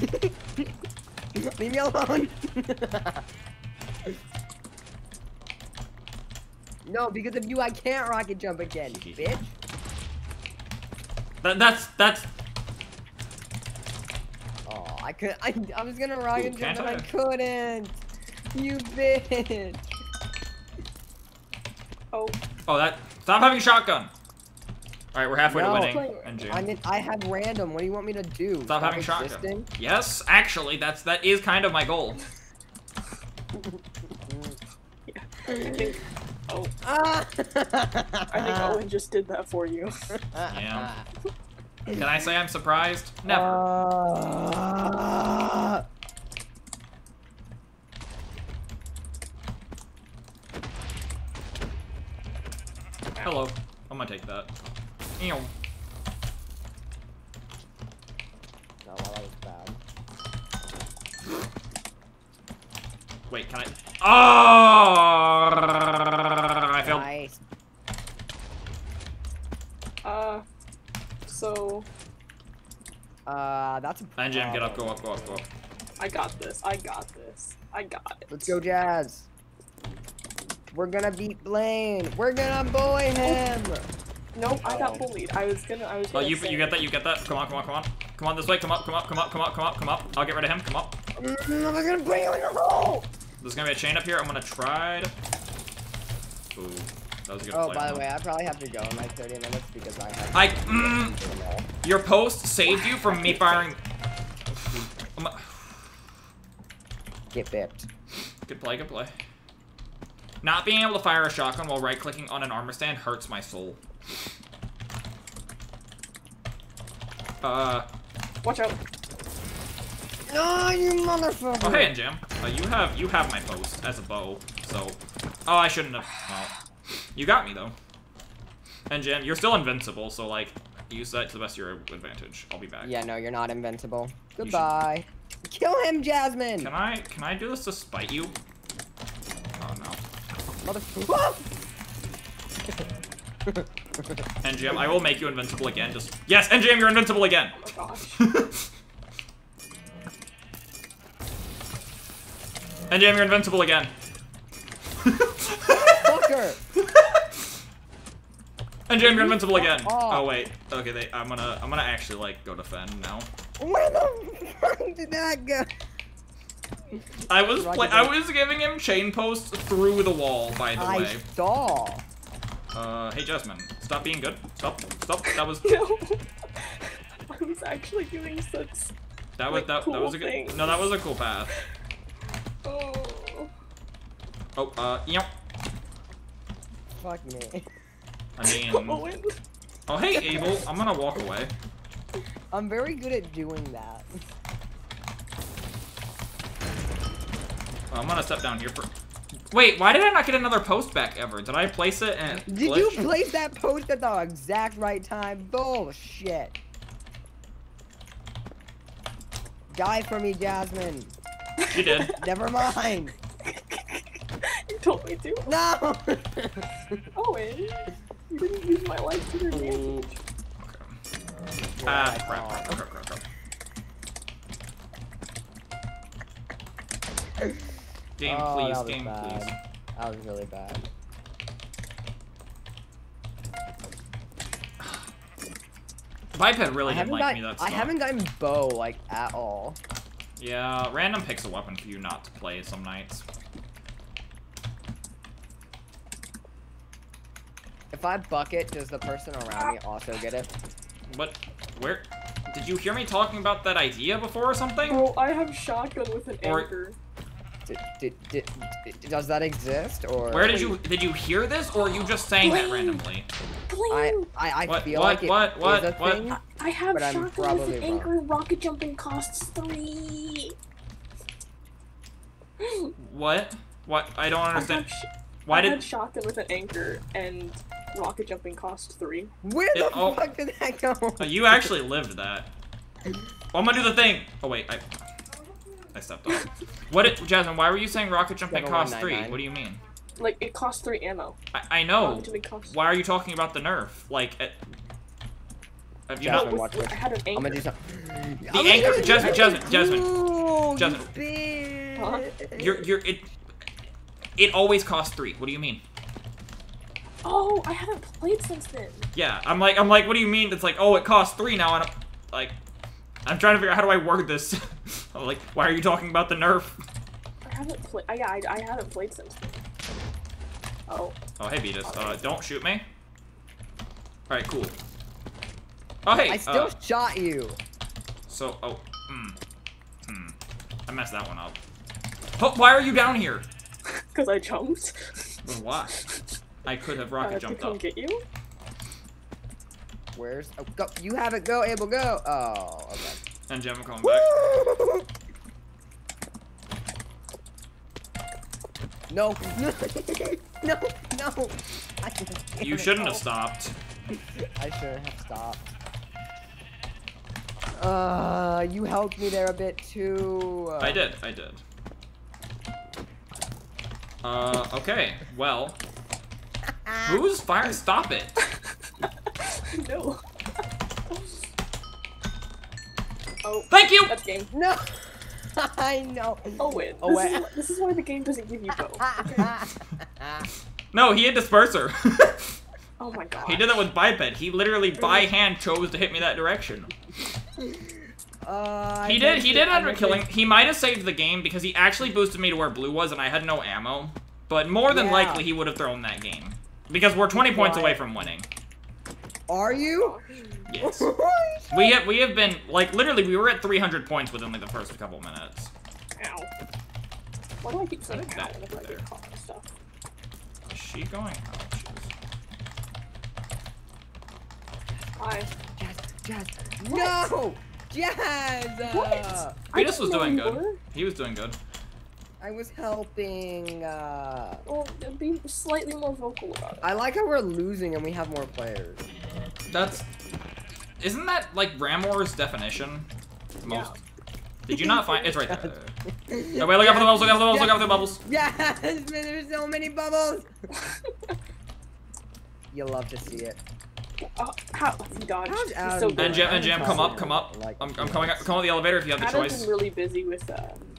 Leave me alone. no, because of you, I can't rocket jump again, bitch. That, that's that's. Oh, I could. I, I was gonna rocket Ooh, jump can't and I I? couldn't. You bitch. Oh, Oh, that. Stop having shotgun. All right, we're halfway No. to winning. Play- I mean, I have random. What do you want me to do? Stop having shotgun. Yes, actually, that's that is kind of my goal. I think Oh, Ah! I think Owen just did that for you. Yeah. Can I say I'm surprised? Never. Ah. Hello. I'm gonna take that. Ew. No, that was bad. Wait, can I? Oh! I failed. Nice. Uh, so Uh, that's a And Jim, get up, go up, go up, go up. I got this. I got this. I got it. Let's go, Jazz. We're gonna beat Blaine. We're gonna bully him. Nope, I got bullied. I was gonna. I was. Oh, Gonna you say, you get that? You get that? Come on, come on, come on. Come on this way. Come up, come up, come up, come up, come up, come up, come up. I'll get rid of him. Come up. Mm, I'm gonna bring you in a roll. There's gonna be a chain up here. I'm gonna try to. Ooh, that was a good Oh, play. by the way, I probably have to go in like 30 minutes because I have. I. Mm, your post saved you from me firing. A- Get bipped. Good play, good play. Not being able to fire a shotgun while right-clicking on an armor stand hurts my soul. Uh, Watch out. No, you motherfucker. oh hey, Jim. Uh, you have you have my post as a bow, so. Oh, I shouldn't have. Well, you got me though. And Jim, you're still invincible, so like, use that to the best of your advantage. I'll be back. Yeah, no, you're not invincible. should- Goodbye. Kill him, Jasmine. Can I can I do this to spite you? Oh no. Motherfucker. Jim, I will make you invincible again. Just yes, Jim, you're invincible again. Oh my gosh. and Jim, you're invincible again. Fucker. And Jim, you're invincible again. Oh. Oh wait. Okay, they. I'm gonna. I'm gonna actually like go defend now. Where the fuck did that go? I was. Play. I was giving him chain posts through the wall. By the I way. saw. Uh, hey Jasmine, stop being good. Stop. Stop. That was. no. I was actually doing such. That was. like, That, that was a cool good. things. No, that was a cool path. Oh. Oh. Uh. Yep. Fuck me. I mean. Owen. Oh hey Abel, I'm gonna walk away. I'm very good at doing that. Oh, I'm gonna step down here for. Wait, why did I not get another post back ever? Did I place it and it Did you glitched? place that post at the exact right time? Bullshit. Die for me, Jasmine. You did. Never mind. you told me to. No. Owen. You didn't use my life to your Ooh. advantage. Ah, I crap, crap, crap, crap, crap. Game, Oh, please, that game, bad. please. That was really bad. Biped really I didn't like got, me. That's I not- haven't gotten bow like at all. Yeah, random picks a weapon for you not to play some nights. If I bucket, does the person around me also get it? What? Where? Did you hear me talking about that idea before or something? Bro, I have shotgun with an Or- anchor. Did, did, did, did- does that exist or? Where did you did you hear this or are you just saying that randomly? I Blaine, I, I What, feel what, like it what, what, is a what? thing. I have But I'm shotgun with probably an wrong. anchor. Rocket jumping costs three. What? What? I don't I understand. have, Why I did had shotgun with an anchor and rocket jumping costs three. Where It- the oh. fuck did that go? uh, you actually lived that? Oh, I'm gonna do the thing. Oh wait, I I stepped off. What? Did, Jasmine? Why were you saying rocket jumping Seven costs three? nine nine. What do you mean? Like it costs three ammo. I, I know. Costs. Why are you talking about the nerf? Like, uh, have you Jasmine, not? watch with- this. I had an I'm gonna do something. The anchor, Jasmine, Jasmine, Jasmine, Ooh, Jasmine. you bitch. Huh? You're you're it. It always costs three. What do you mean? Oh, I haven't played since then. Yeah, I'm like I'm like, what do you mean? It's like, oh, it costs three now, and I'm like, I'm trying to figure out how do I word this. I'm like, why are you talking about the nerf? I haven't played. Yeah, I, I haven't played since. Oh, Oh, hey, Beatus, uh, don't shoot me. All right, cool. Oh, hey. I still uh, shot you. so, oh, hmm, hmm, I messed that one up. Oh, why are you down here? because I jumped. Well, Why? I could have Uh, rocket to jumped come up. get you? Where's oh go you have it go Abel go oh okay. And Gem coming back. No no no no You shouldn't have stopped. I should have stopped. Uh, you helped me there a bit too. Uh, I did, I did. Uh, okay. Well, who's fire? Stop it. no. oh, Thank you. that's game. No, I know. Oh wait. Oh, this, wait. Is, why- this is why the game doesn't give you both. No, he had disperser. Oh my god. he did that with biped. He literally by hand chose to hit me that direction. uh, He I did. He did it, I under killing. He might have saved the game because he actually boosted me to where blue was, and I had no ammo. But more than Yeah. likely, he would have thrown that game because we're 20 points Why? away from winning. Are you? Yes. We have we have been like literally we were at 300 points within like the first couple minutes. Ow. Why do I keep saying think ow that whenever I there. get caught stuff? Is she going? Oh, she is. Hi. Jazz, Jazz. No, Jazz. Uh, What? I was doing good. were. He was doing good. I was helping. Uh, Well, be slightly more vocal about it. I like how we're losing and we have more players. That's isn't that like Ram War's definition? Most. Did you not find? It's right there. Oh, wait, look out for the bubbles! Look out for the bubbles! Look out for the bubbles! Yes, man, there's so many bubbles. you love to see it. Oh, how he dodged. How's Adam so doing? good. And Jam, and I'm Jam, come up, come up. I'm, I'm coming up. Come up the elevator if you have the Adam's choice. been really busy with um.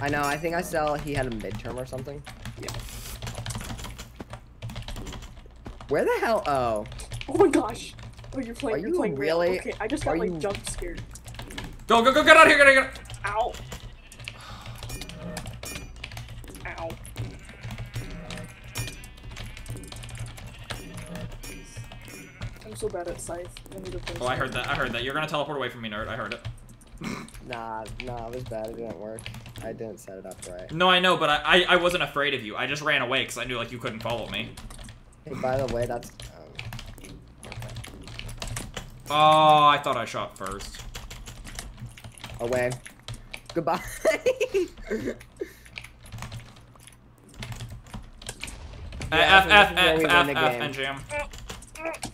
I know. I think I saw he had a midterm or something. Yeah. Where the hell? Oh, Oh my gosh. Oh, you're playing. Are you're you playing real. really- Okay, I just got are like you- jump scared. Go, go, go! Get out of here! Get out of here! Ow. Ow. I'm so bad at scythe. I need to play Oh, I heard that. I heard that. You're gonna teleport away from me, nerd. I heard it. nah, nah, it was bad. It didn't work. I didn't set it up right. No, I know, but I, I, I wasn't afraid of you. I just ran away because I knew like you couldn't follow me. Hey, by the way, that's. Um, Oh, I thought I shot first. away. Goodbye. F, so F, this is where F, we F, win the F, game. and jam.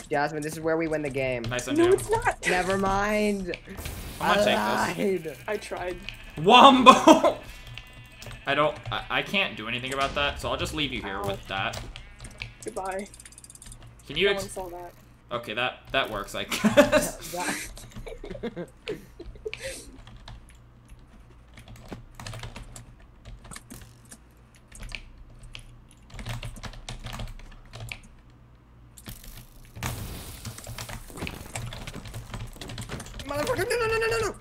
Jasmine, this is where we win the game. Nice and No, jam. it's not. Never mind. I'm gonna take I this. lied. I tried. Wombo! I don't. I, I can't do anything about that, so I'll just leave you here Ow. with that. Goodbye. Can you? no Ex- saw that. okay, that that works, I guess. That- Motherfucker, no, no, no, no, no,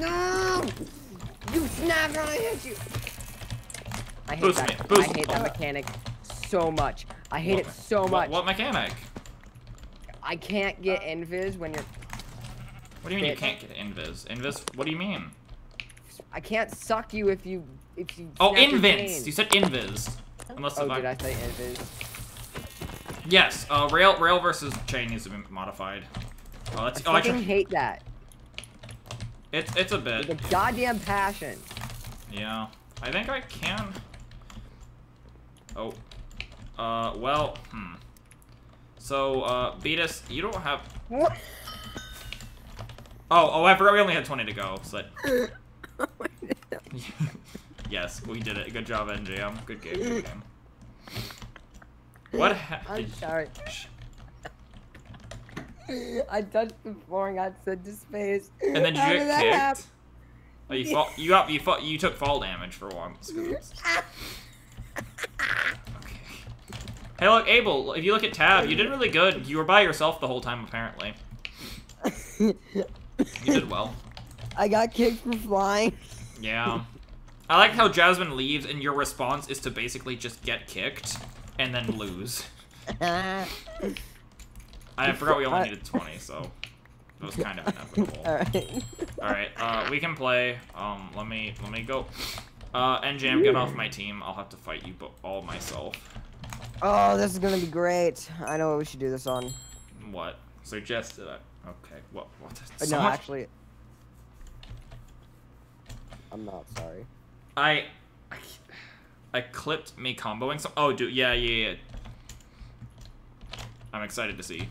no! You snapped when I hit you! I hate Boost that. I hate that mechanic so much. I hate it so much. What, mechanic? I can't get invis when you're. What do you mean you can't get invis? Invis? What do you mean? I can't suck you if you if you. Oh, invis! You said invis. Unless Oh, did I say invis? Yes, uh, rail rail versus chain needs to be modified. Oh, I that's oh, I fucking tr- hate that. It's it's a With bit. a goddamn passion. Yeah, I think I can. Oh, uh, well, hmm. So, uh, Beatus, you don't have. What? Oh, oh, I forgot we only had 20 to go. So that... yes, we did it. Good job, NJM. Good game. Good game. What? Ha- I'm sorry. I touched the floor and got sent to space. And then How you get kicked? happen? Oh, you fall. You got. You fall. You took fall damage for once. Okay. Hey, look, Abel. If you look at tab, you did really good. You were by yourself the whole time, apparently. You did well. I got kicked for flying. Yeah. I like how Jasmine leaves and your response is to basically just get kicked and then lose. I forgot we only needed 20, so it was kind of inevitable. Alright. All right, uh, we can play. Um, let me let me go. Uh, NJM, get off my team. I'll have to fight you, all myself. Oh, this is gonna be great. I know what we should do this on. What? Suggested I. Okay. What? What? Uh, So no, much- actually. I'm not sorry. I, I, I clipped me comboing some. Oh, dude, yeah, yeah, yeah. I'm excited to see.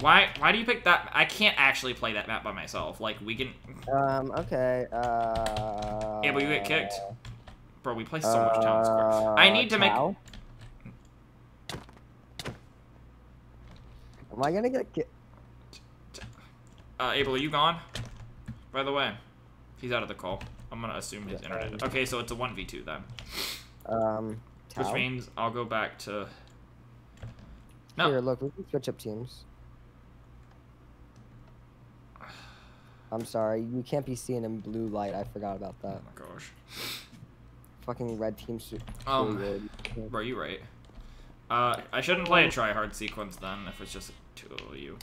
Why? Why do you pick that? I can't actually play that map by myself. Like we can, Um, okay. Uh. Yeah, but you get kicked. bro. We play so much town square. I need to make. Am I gonna get kicked? Uh, Abel, are you gone? By the way, he's out of the call. I'm gonna assume his internet. Okay, so it's a one v two then, um? which means I'll go back to. No. Here, No, look, we can switch up teams. I'm sorry, you can't be seen in blue light. I forgot about that. oh my gosh. Fucking red team suit. Um. Bro, you right. Uh, I shouldn't play a try hard sequence then if it's just two of you.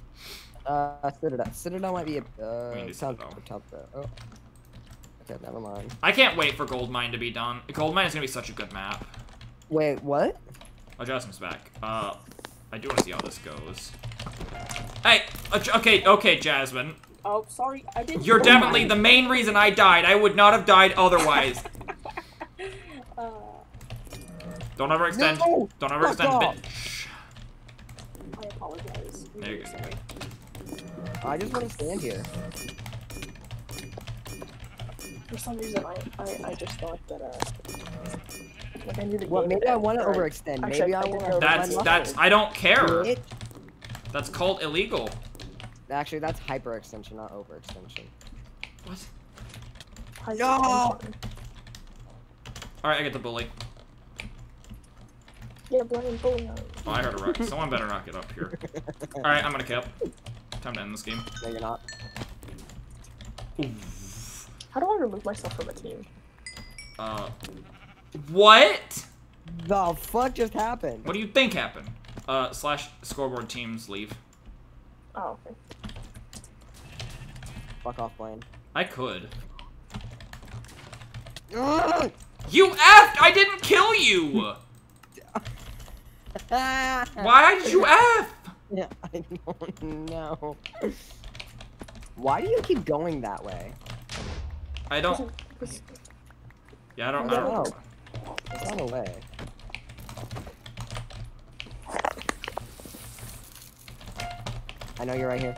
Uh, Citadel. Citadel might be a. We Uh, do sounds Citadel. top there. Oh. Okay, never mind. I can't wait for Goldmine to be done. Goldmine is gonna be such a good map. Wait, what? Oh, Jasmine's back. Uh, I do want to see how this goes. Hey, okay, okay, Jasmine. Oh, sorry, I didn't. You're definitely the main reason I died. I would not have died otherwise. Uh, Don't overextend. No! Don't ever Fuck extend. off! bitch. I apologize. I'm There you go. sorry. I just want to stand here. For some reason, I, I, I just thought that uh, like I knew the Well, game maybe I want to overextend. Actually, Maybe I I want to. that. That's that's. I don't care. It, That's called illegal. Actually, that's hyperextension, not overextension. What? High No! All right, I get the bully. Yeah, blame bullying. Oh, I heard a rock. Someone better not get up here. All right, I'm gonna cap. Time to end this game. No, you're not. How do I remove myself from a team? Uh, what? The fuck just happened? What do you think happened? Uh, slash scoreboard teams leave. Oh, okay. Fuck off, Blaine. I could. You effed! I didn't kill you! Why did you F? Yeah, I don't know. Why do you keep going that way? I don't. Yeah, I don't. I don't. No. It's not a way. I know you're right here.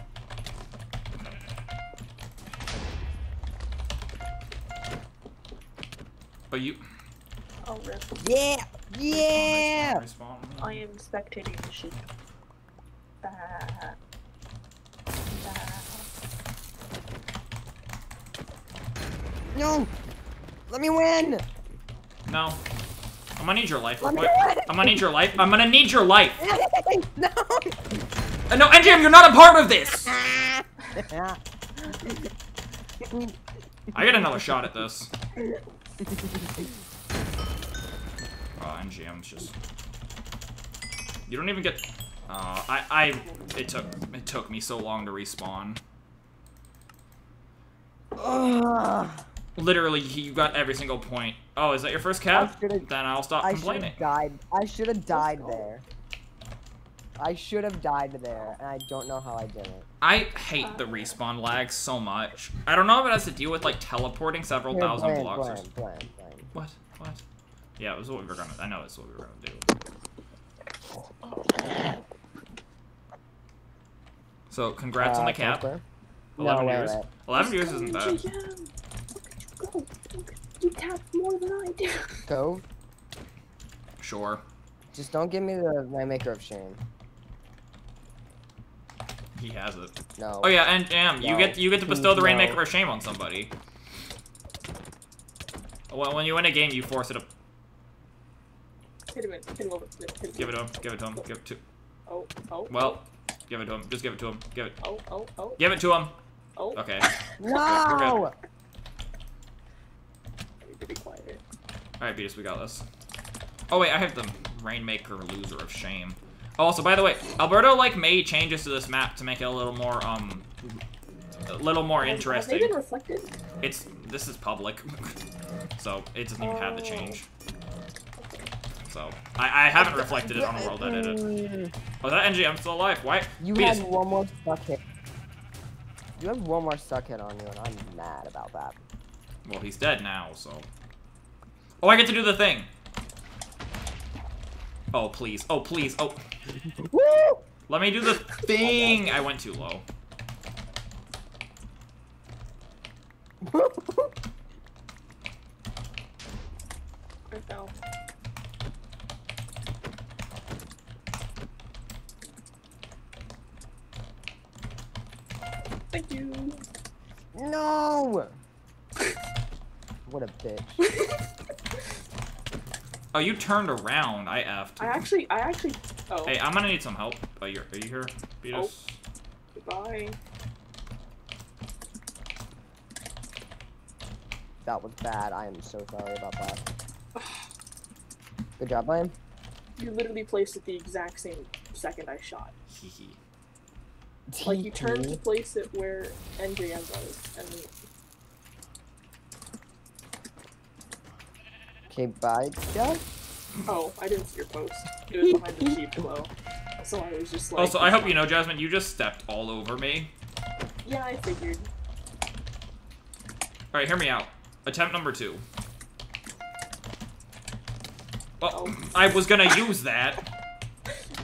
But you. Oh, rip. Yeah! Yeah! Respawn. I am spectating the sheep. Bah. Bah. No! Let me win! No. I'm gonna need your life. Let me win! I'm gonna need your life. I'm gonna need your life. no! Uh, no, NJM, you're not a part of this. I get another shot at this. Oh, NJM's just. You don't even get. Uh, I, I, it took, it took me so long to respawn. Ugh. Literally, you got every single point. Oh, is that your first cap? Then I'll stop I complaining. died. I should have died there. I should have died there, and I don't know how I did it. I hate the respawn lag so much. I don't know if it has to deal with like teleporting several Here, thousand Blaine, blocks. or Blaine, Blaine, Blaine. What? What? Yeah, it was what we were gonna. I know it's what we were gonna do. So congrats on Uh, the cap. Transfer? Eleven no, wait, years. wait. Eleven years isn't bad. JM. Go. You tapped more than I did. Go. Sure. Just don't give me the Rainmaker of Shame. He has it. No. Oh yeah, and Jam, you get you get to bestow the No. Rainmaker of Shame on somebody. Well, when you win a game, you force it. To, Hit him in. Hit him over. Hit him. give it to him. Give it to him. Give it to. Oh, oh. Well, give it to him. Just give it to him. Give it. Oh, oh, oh, Give it to him. oh. Okay. No! I need to be quiet. All right, Beatus, we got this. Oh wait, I have the Rainmaker Loser of Shame. Also, by the way, Alberto like made changes to this map to make it a little more um, a little more Have- Have interesting. they been reflected? It's this is public, so it doesn't even have the change. So I, I haven't reflected it on a world edit. Oh, that NG, I'm still alive. Why? You Beat had us. one more stuck hit. You have one more stuck hit on you, and I'm mad about that. Well, he's dead now, so. Oh, I get to do the thing. Oh please! Oh please! Oh, Woo! let me do the thing. I went too low. I fell. Thank you. no! What a bitch. Oh, you turned around. I effed. I actually, I actually. Oh, Hey, I'm gonna need some help. Oh, you're, are you here, Beatus? Oh. goodbye. That was bad. I am so sorry about that. Good job, Liam. You literally placed it the exact same second I shot. Hee hee. Like you turned to place it where NJM was, and Okay, bye, Jeff. oh, I didn't see your post. It was behind the sheep glow. So I was just like. Also, I hope you know, Jasmine, you just stepped all over me. Yeah, I figured. Alright, hear me out. Attempt number two. Well, Oh. I was gonna use that.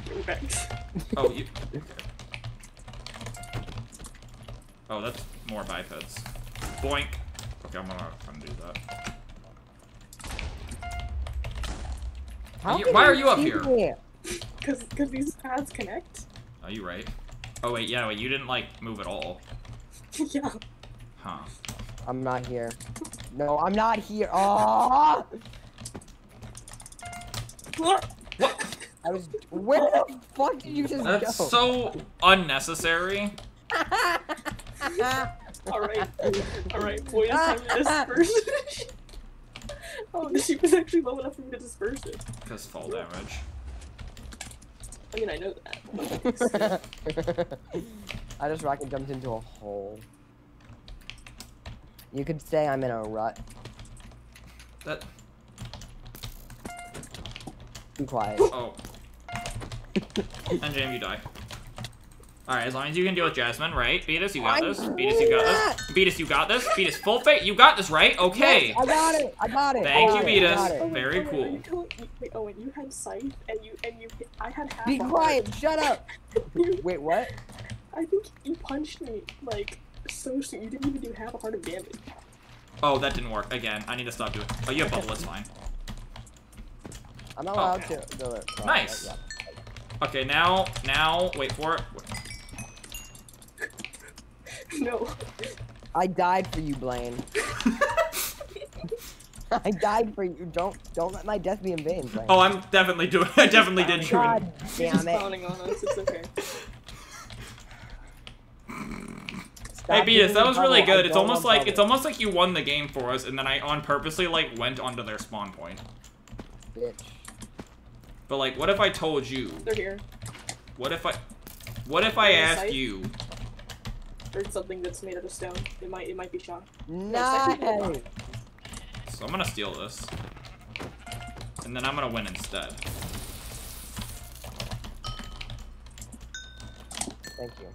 Perfect. Oh, you. Oh, that's more bipeds. Boink. Okay, I'm gonna undo that. How you- why are you up see here? me? Cause, cause these paths connect. Are you right? Oh wait, yeah, wait, you didn't like move at all. yeah. Huh. I'm not here. No, I'm not here. Oh! What? I was. Where the fuck did you just That's go? so unnecessary. Alright. Alright, boy, it's time to disperse. oh, the sheep is actually low enough for me to disperse it. Because fall damage. I mean, I know that. I just rocket jumped into a hole. You could say I'm in a rut. That. Be quiet. Oh. and Jam, you die. Alright, as long as you can deal with Jasmine, right? Beatus, you got I'm this. Beatus, you got not. this. Beatus, you got this. Beatus, full fate, you got this, right? Okay. Yes, I got it. I got it. Thank I you, Beatus. I got it. Oh, wait, Very oh, cool. Are you wait, Owen, oh, you had scythe and you and you hit, I had half. Be a heart. quiet. Shut up. You- Wait, what? I think you punched me like so soon. You didn't even do half a heart of damage. Oh, that didn't work. Again, I need to stop doing Oh, you have bubble, it's fine. I'm not oh, allowed Okay. to do it. Nice. Yeah. Okay, now, now, wait for it. no. I died for you, Blaine. I died for you. Don't don't let my death be in vain, Blaine. Oh, I'm definitely doing I definitely did you. God He's damn just it. clowning on us. It's okay. Stop Hey, Beatus, that me was really bubble. I good. It's almost want like it's almost like you won the game for us, and then I on purposely like went onto their spawn point. Bitch. But like, what if I told you? They're here. What if I? What if I Yeah, asked site. you? Or something that's made out of stone. It might it might be shot. Nice. So I'm gonna steal this, and then I'm gonna win instead. Thank you.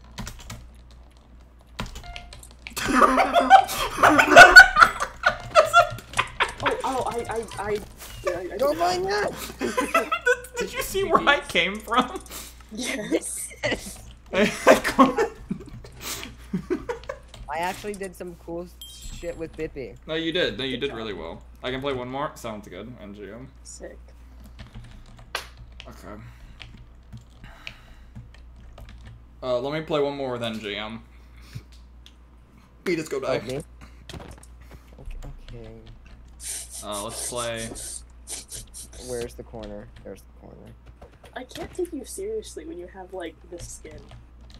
Oh oh I I I. I, I Go find that. Did you see where I came from? Yes. I can't- I actually did some cool shit with Bippy. no, you did. No, you did really well. I can play one more. Sounds good. NJM. Sick. Okay. Uh, let me play one more with NJM. Beat us, go die. me? Okay, okay. Uh, let's play. Where's the corner? There's the corner. I can't take you seriously when you have like this skin.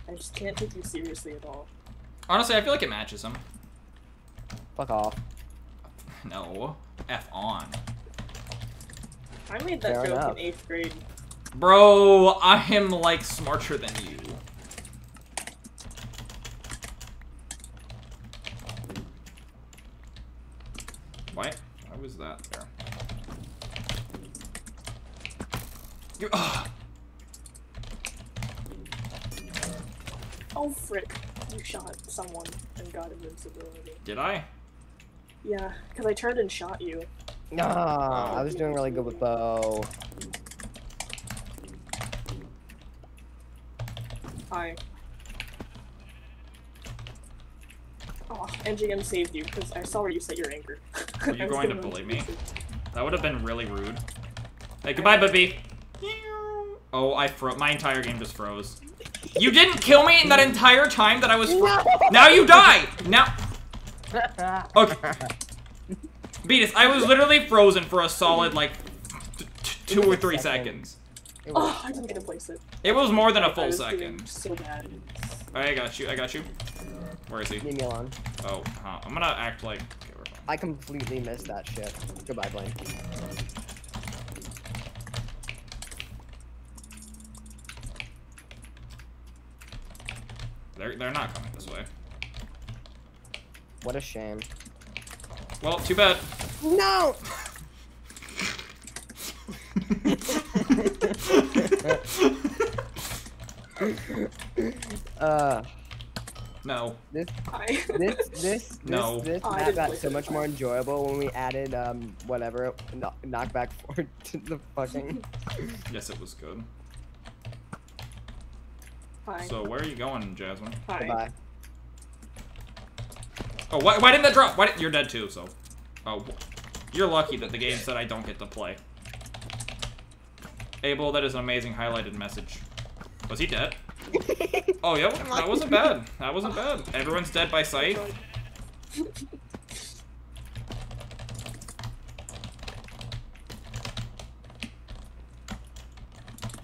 I just can't take you seriously at all. Honestly, I feel like it matches him. Fuck off. No. F on. I made that Fair joke enough. in 8th grade. Bro, I am, like, smarter than you. What? Why was that there? You- ugh. Oh, frick. You shot someone and got invincibility. Did I? Yeah, because I turned and shot you. Ah, I was doing really good with bow. Hi. Oh, NJM saved you because I saw where you set your anchor. Are you I going to gonna bully me? That would have been really rude. Hey, goodbye, Bubby. Oh, I fro- my entire game just froze. You didn't kill me in that mm. entire time that I was fro- Now you die! Now- Okay. Beatus, I was literally frozen for a solid, like, t- t- two or three seconds. It oh, was- Oh, I didn't get to place it. It was more than a full was second. So bad. I got you, I got you. Where is he? Leave me alone. Oh, huh. I'm gonna act like... Okay, we're fine. I completely missed that shit. Goodbye, Blaine. They're, they're not coming this way. What a shame. Well, too bad. No! uh, No. this, this, this, No. this, this map got so much more enjoyable when we added, um, whatever, no, knockback forward to the fucking. Yes, it was good. Hi. So, where are you going, Jasmine? Hi. Goodbye. Oh, why, why didn't that drop? Why did, you're dead too, so. Oh, you're lucky that the game said I don't get to play. Abel, that is an amazing highlighted message. Was he dead? Oh, yeah, that wasn't bad. That wasn't bad. Everyone's dead by sight.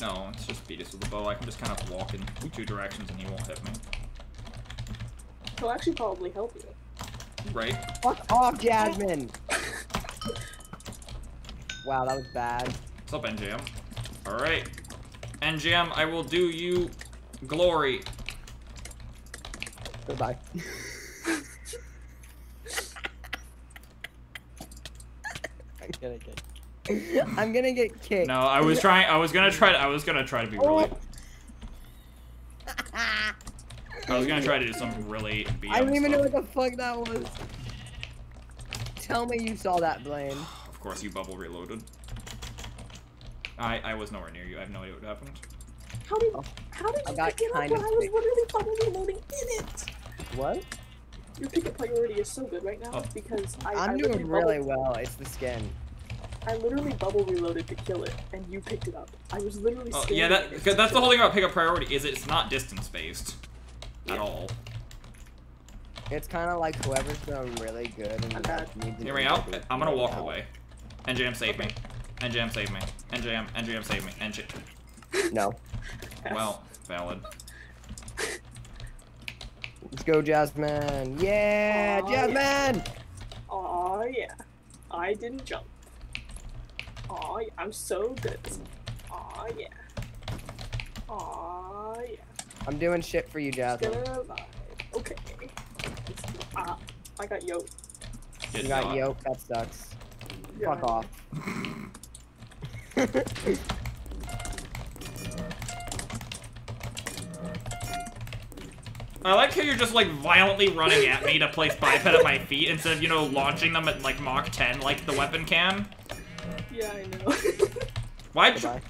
No, it's just Beatus with a bow. I can just kind of walk in two directions and he won't hit me. He'll actually probably help you. Right? Fuck off, Jasmine! wow, that was bad. What's up, NJM? Alright. NJM, I will do you glory. Goodbye. I'm gonna get. I'm gonna get kicked. No, I was trying. I was gonna try. To, I was gonna try to be really. I was gonna try to do something really. BM I don't even know what the fuck that was. Tell me you saw that, Blaine. Of course, you bubble reloaded. I I was nowhere near you. I have no idea what happened. How did how did I you got pick it up when I was literally probably loading in it? What? Your picket priority is so good right now Oh. because I, I'm I doing really well. It's the skin. I literally bubble reloaded to kill it, and you picked it up. I was literally. Oh, yeah, that in it 'cause to that's the whole thing about pickup priority is it's not distance based at all. It's kind of like whoever's doing really good and I'm like, needs an Hear me out. injury I'm gonna walk out. away. NJM save me. NJM save me. NJM NJM save me. NJ. No. Well, valid. Let's go, Jasmine. Yeah, Aw, yeah. Jasmine. Aw yeah, I didn't jump. Aw, yeah. I'm so good. at. Aw yeah. Aw yeah. I'm doing shit for you, Jasmine. Gonna. Okay. Ah, I got yoked. Good You got job. yoke. That sucks. Yeah. Fuck off. I like how you're just like violently running at me to place biped at my feet instead of, you know, launching them at like Mach 10 like the weapon can. Yeah, I know. Why? Goodbye.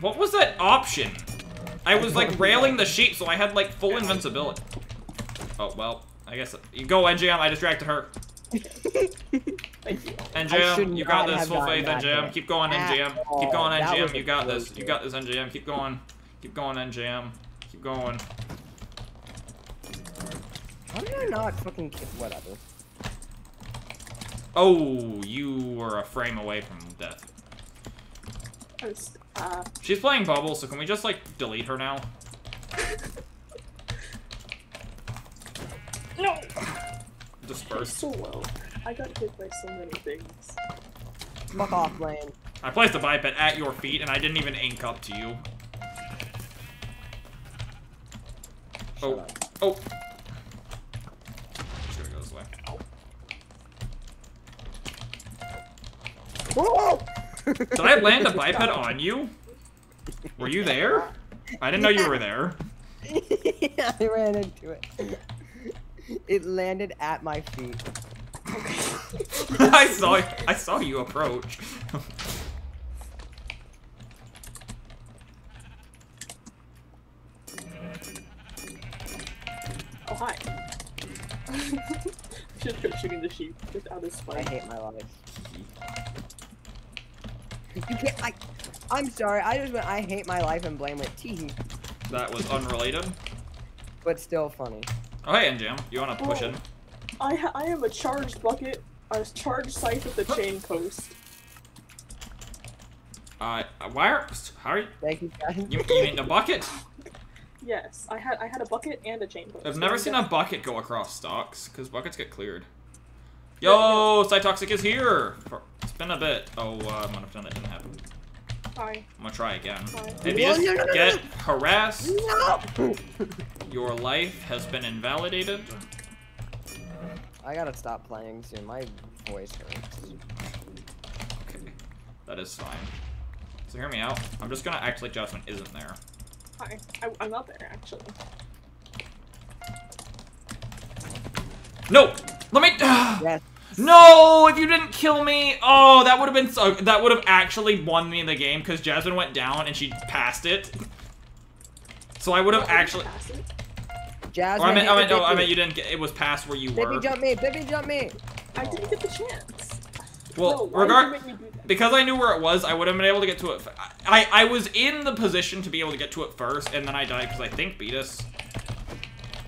What was that option? I was like railing the sheep, so I had like full invincibility. Oh well, I guess you go NJM. I distracted her. Thank you. I NJM, you got this. have Full gotten faith, that NJM. Keep going, at NJM. Keep going, That was NJM. You got this. You got this, NJM. Keep going. Keep going, NJM. Keep going. How did I not fucking kick? Whatever. Oh, you were a frame away from death. I uh, She's playing Bubble, so can we just like delete her now? no! Disperse. So low. I got hit by so many things. Fuck off, Lane. I placed a biped at your feet, and I didn't even ink up to you. Shut Oh, up. oh. Just gonna go this way. Oh! Did I land a biped on you? Were you there? I didn't know you were there. yeah, I ran into it. It landed at my feet. I saw I saw you approach. Oh, hi. Should have kept shooting the sheep without his I hate my life. You can't. I. I'm sorry. I just went. I hate my life and blame it. Tee. That was unrelated. But still funny. Oh hey, Njam, you wanna push in? I ha I am a charged bucket. I was charged scythe at the chain post. Uh, why are how are you? Thank you, guys. You, you mean a bucket? Yes, I had I had a bucket and a chain post. I've never seen a bucket go across stocks because buckets get cleared. Yo, Cytoxic is here. For- It's been a bit. Oh, uh, I might have done it. Didn't happen. Hi. I'm gonna try again. Hi. Maybe just No, no, no, no, get harassed. No! Your life has been invalidated. I gotta stop playing soon. My voice hurts. Okay, that is fine. So hear me out. I'm just gonna act like Jasmine isn't there. Hi. I, I'm not there actually. No, let me. Yes. No, if you didn't kill me, oh, that would have been so. That would have actually won me the game because Jasmine went down and she passed it. So I would have Oh, I didn't actually. Jasmine. Or I meant, I the meant, no, I Bippy. meant you didn't get. It was past where you Bippy were. jump me. Bippy jump me. I didn't get the chance. Well, no, regard did you make me do that? because I knew where it was, I would have been able to get to it. f- I I was in the position to be able to get to it first, and then I died because I think Beatus.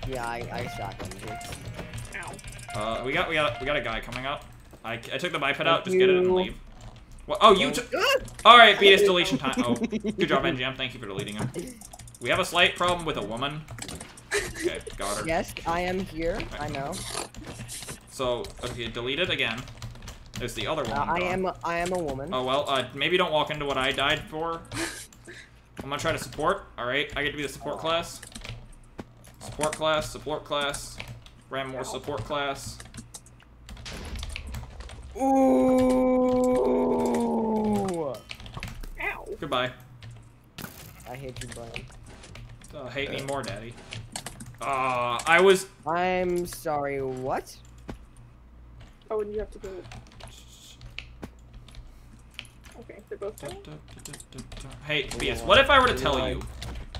Yeah, I, I shotgunned you. Uh, we got we got we got a guy coming up. I, I took the biped out. Just get it and leave. Well, oh, you took. All right, Beatus deletion time. Oh, good job, NJM. Thank you for deleting him. We have a slight problem with a woman. Okay, got her. Yes, I am here. I know. So, okay, delete it again. There's the other one. Uh, I gone. am. I am a woman. Oh well, uh, maybe don't walk into what I died for. I'm gonna try to support. All right, I get to be the support class. Support class, support class. Ram more support class. Ooh. Ow. Goodbye. I hate you, Brian. Uh, hate me more, daddy. Uh, I was. I'm sorry. What? Oh, and you have to go. Okay, they're both down. Hey, Beas, what if I were to tell you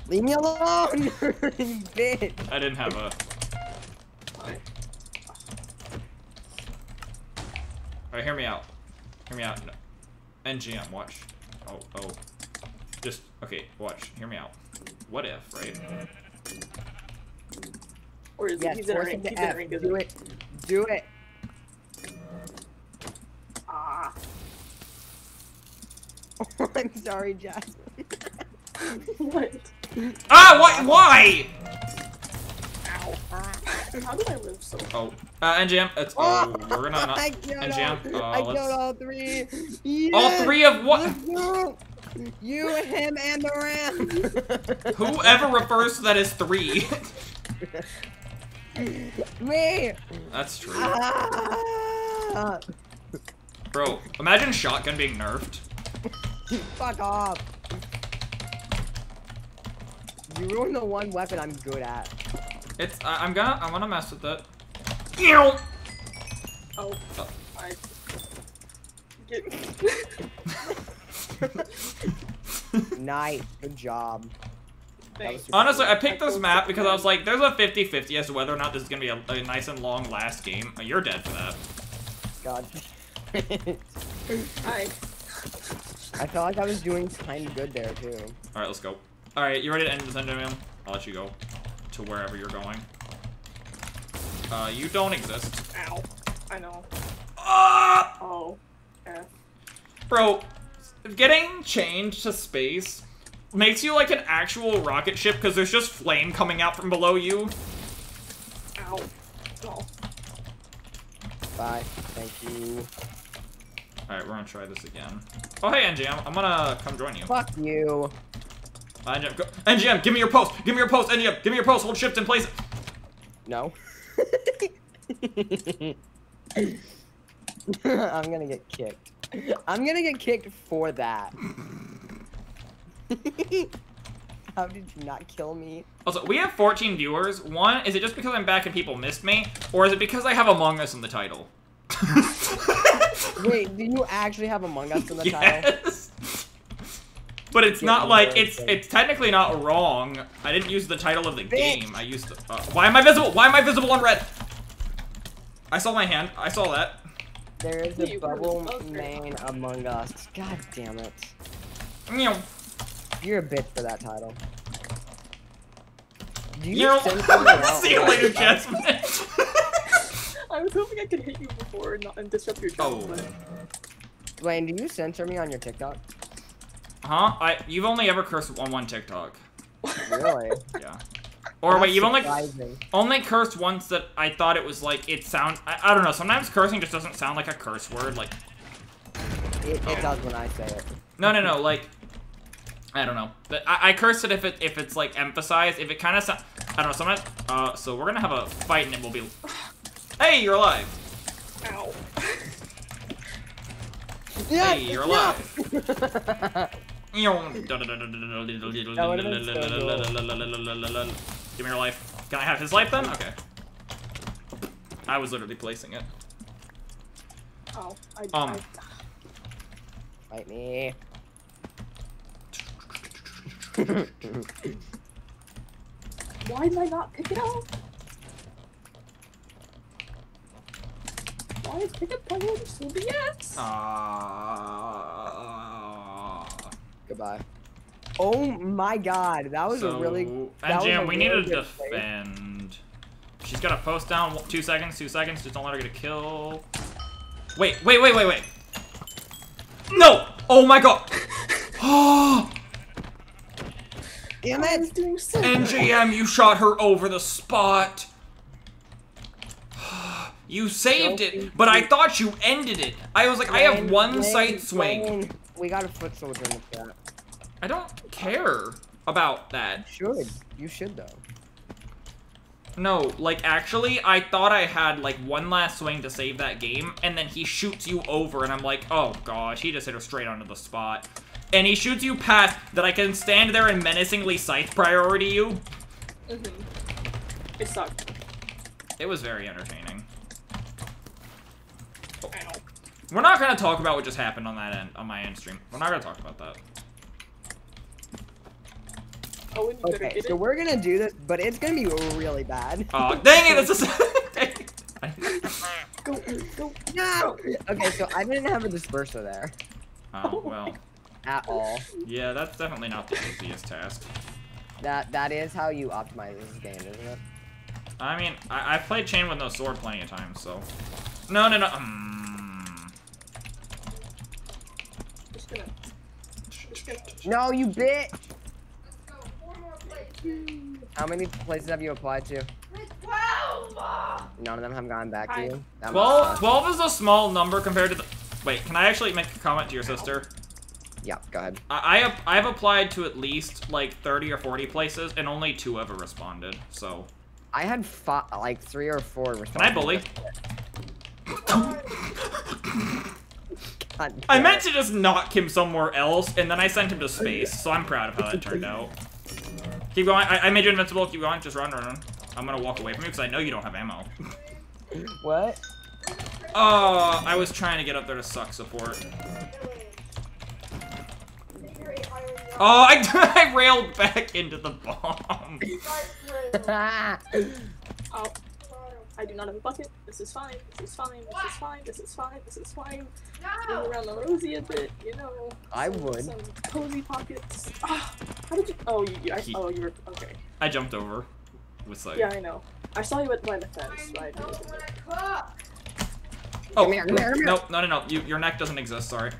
Leave me alone, you bitch. I didn't have a. Alright, hear me out. Hear me out. No. NJM, watch. Oh, oh. Just, okay, watch. Hear me out. What if, right? Or is Yes, he's in a force rank? him He's in a F. rank, Do it. Do it. Ah. I'm sorry, Jasmine. what? Ah, why? Why? Ow. How did I live so? Oh, uh, NJM, it's, oh, we're gonna not. I killed NJM, all, uh, I let's- all three. All three of what? You, him, and the ram. Whoever refers to that as three. Me. That's true. Ah! Bro, imagine shotgun being nerfed. Fuck off. You ruined the one weapon I'm good at. It's, I I'm gonna, I'm gonna mess with it. Ew! Oh. Oh. I. Get. Nice. Good job. Thanks. Honestly, I picked this map because I was like, there's a 50-50 as to whether or not this is gonna be a, a nice and long last game. Uh, You're dead for that. God. Hi. I felt like I was doing kind of good there too. Alright, let's go. Alright, you ready to end this end man? I'll let you go to wherever you're going. Uh, you don't exist. Ow. I know. Ah! Oh. F. Bro, getting changed to space makes you like an actual rocket ship because there's just flame coming out from below you. Ow. Oh. Bye. Thank you. Alright, we're gonna try this again. Oh, hey, NJM, I'm gonna come join you. Fuck you. Uh, NJM, go. NJM, give me your post! Give me your post, NJM! Give me your post! Hold shift and place it! No. I'm gonna get kicked. I'm gonna get kicked for that. How did you not kill me? Also, we have 14 viewers. One, is it just because I'm back and people missed me? Or is it because I have Among Us in the title? Wait, do you actually have Among Us in the title? Yes! But it's not like, it's it's technically not wrong. I didn't use the title of the game. I used the, uh, why am I visible? Why am I visible on red? I saw my hand. I saw that. There is a bubble supposed to. main Among Us. God damn it. Meow. You're a bitch for that title. Do you Meow. censor me See you I later. Jasmine. I was hoping I could hit you before and, not, and disrupt your Oh. job, but Wayne, do you censor me on your TikTok? Huh? I you've only ever cursed on one TikTok. Really? Yeah. Or wait, you've only only cursed once that I thought it was like it sound. I, I don't know. Sometimes cursing just doesn't sound like a curse word. Like It, it does when I say it. no, no, no. Like I don't know. But I, I curse it if it if it's like emphasized. If it kind of sound. I don't know. Sometimes. Uh, so we're gonna have a fight and it will be. Hey, you're alive. ow. Hey, you're alive. Give me your life. Can I have his life then? Okay. I was literally placing it. Oh, I, Um. Fight me. Why did I not pick it up? Why is pickup playing so BS? Ah. Goodbye. Oh my god, that was so, a really. that was NJM, a we need to good play. defend. She's got a post down. Two seconds. Two seconds. Just don't let her get a kill. Wait. Wait. Wait. Wait. Wait. No. Oh my god. Oh. Damn it! doing so NJM, you shot her over the spot. You saved it, but I thought you ended it. I was like, I have one sight swing. Wayne, We got a foot soldier in the chat. I don't care about that. Should. You should though. No, like actually, I thought I had like one last swing to save that game, and then he shoots you over, and I'm like, oh gosh, he just hit her straight onto the spot. And he shoots you past that I can stand there and menacingly sight priority you. Mhm. It sucked. It was very entertaining. Ow. We're not gonna talk about what just happened on that end, on my end stream. We're not gonna talk about that. Oh, and you better Okay, so it. we're gonna do this, but it's gonna be really bad. Oh, dang it, that's a... Go, go. No! Okay, so I didn't have a disperser there oh, well. at all. Yeah, that's definitely not the easiest task. That that is how you optimize this game, isn't it? I mean, I, I've played Chain with no sword plenty of times, so... No, no, no, um... Just gonna. Just gonna. No, you bitch! Let's go. Four more places. How many places have you applied to? Twelve! None of them have gone back to you. That 12, suck. 12 is a small number compared to the... Wait, can I actually make a comment to your sister? Yeah, go ahead. I, I have, I've applied to at least, like, 30 or 40 places, and only two ever responded, so... I had fi- like three or four responses. Can I bully? God I meant to just knock him somewhere else, and then I sent him to oh, space, so I'm proud of how that turned out. Keep going. I, I made you invincible. Keep going. Just run, run, run. I'm gonna walk away from you because I know you don't have ammo. What? Oh, I was trying to get up there to suck support. Oh, I, I railed back into the bomb. Ow. Oh. I do not have a bucket. This is fine. This is fine. This is fine. This is fine. This is fine. Move No! around the rosy a bit, you know. I some- would. Some cozy pockets. Ah, how did you? Oh, you. you I, He- oh, you were okay. I jumped over with like. Yeah, I know. I saw you at my defense. Right. I don't wanna cook! Oh Come here, come here, come here. no, no, no, no! You, your neck doesn't exist. Sorry.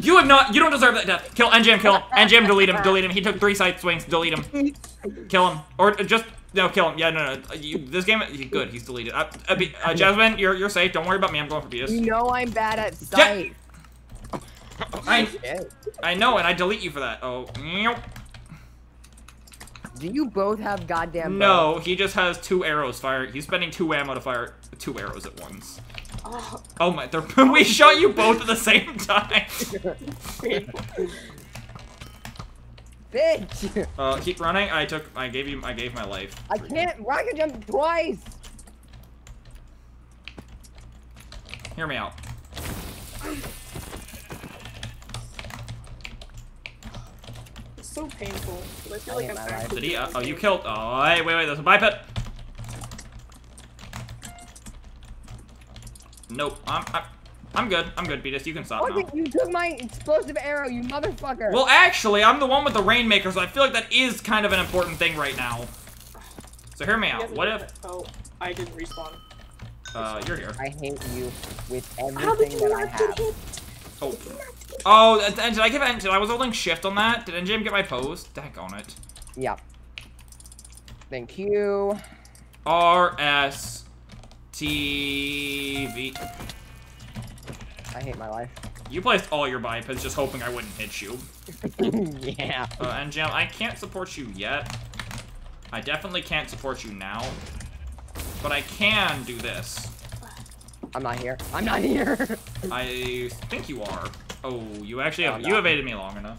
You have not. You don't deserve that death. Kill NJM. Kill him. NJM. Delete him. Delete him. He took three side swings. Delete him. Kill him. Or just no. Kill him. Yeah. No. No. You, this game. you- Good. He's deleted. Uh, uh, be- uh, Jasmine, you're you're safe. Don't worry about me. I'm going for You Beatus. know I'm bad at sight. I I know, and I delete you for that. Oh. Do you both have goddamn? No, he just has two arrows fired. He's spending two ammo to fire two arrows at once. Oh, Oh my, we shot you both at the same time. painful. Bitch! Uh, keep running. I took, I gave you, I gave my life. I can't rocket jump twice! Hear me out. It's so painful. but I feel I like hate I'm my actually Did he? Uh, oh, you killed. Oh, hey, wait, wait. There's a biped. Nope. I'm, I'm, I'm good. I'm good, Beatus. You can stop now. Okay, you took my explosive arrow, you motherfucker! Well, actually, I'm the one with the rainmaker, so I feel like that is kind of an important thing right now. So hear me out. hasn't What if? Oh, I didn't respawn. Uh, you're here. I hate you with How did everything you that I not get have. hit? Oh. Oh, and and did I give it? Did I was holding shift on that? Did NJM get my pose? Dang on it. Yep. Thank you. R S T V. I hate my life. You placed all your bipeds just hoping I wouldn't hit you. yeah. Uh, and Jam, I can't support you yet. I definitely can't support you now. But I can do this. I'm not here. I'm not here. I think you are. Oh, you actually have, Oh, you evaded me long enough.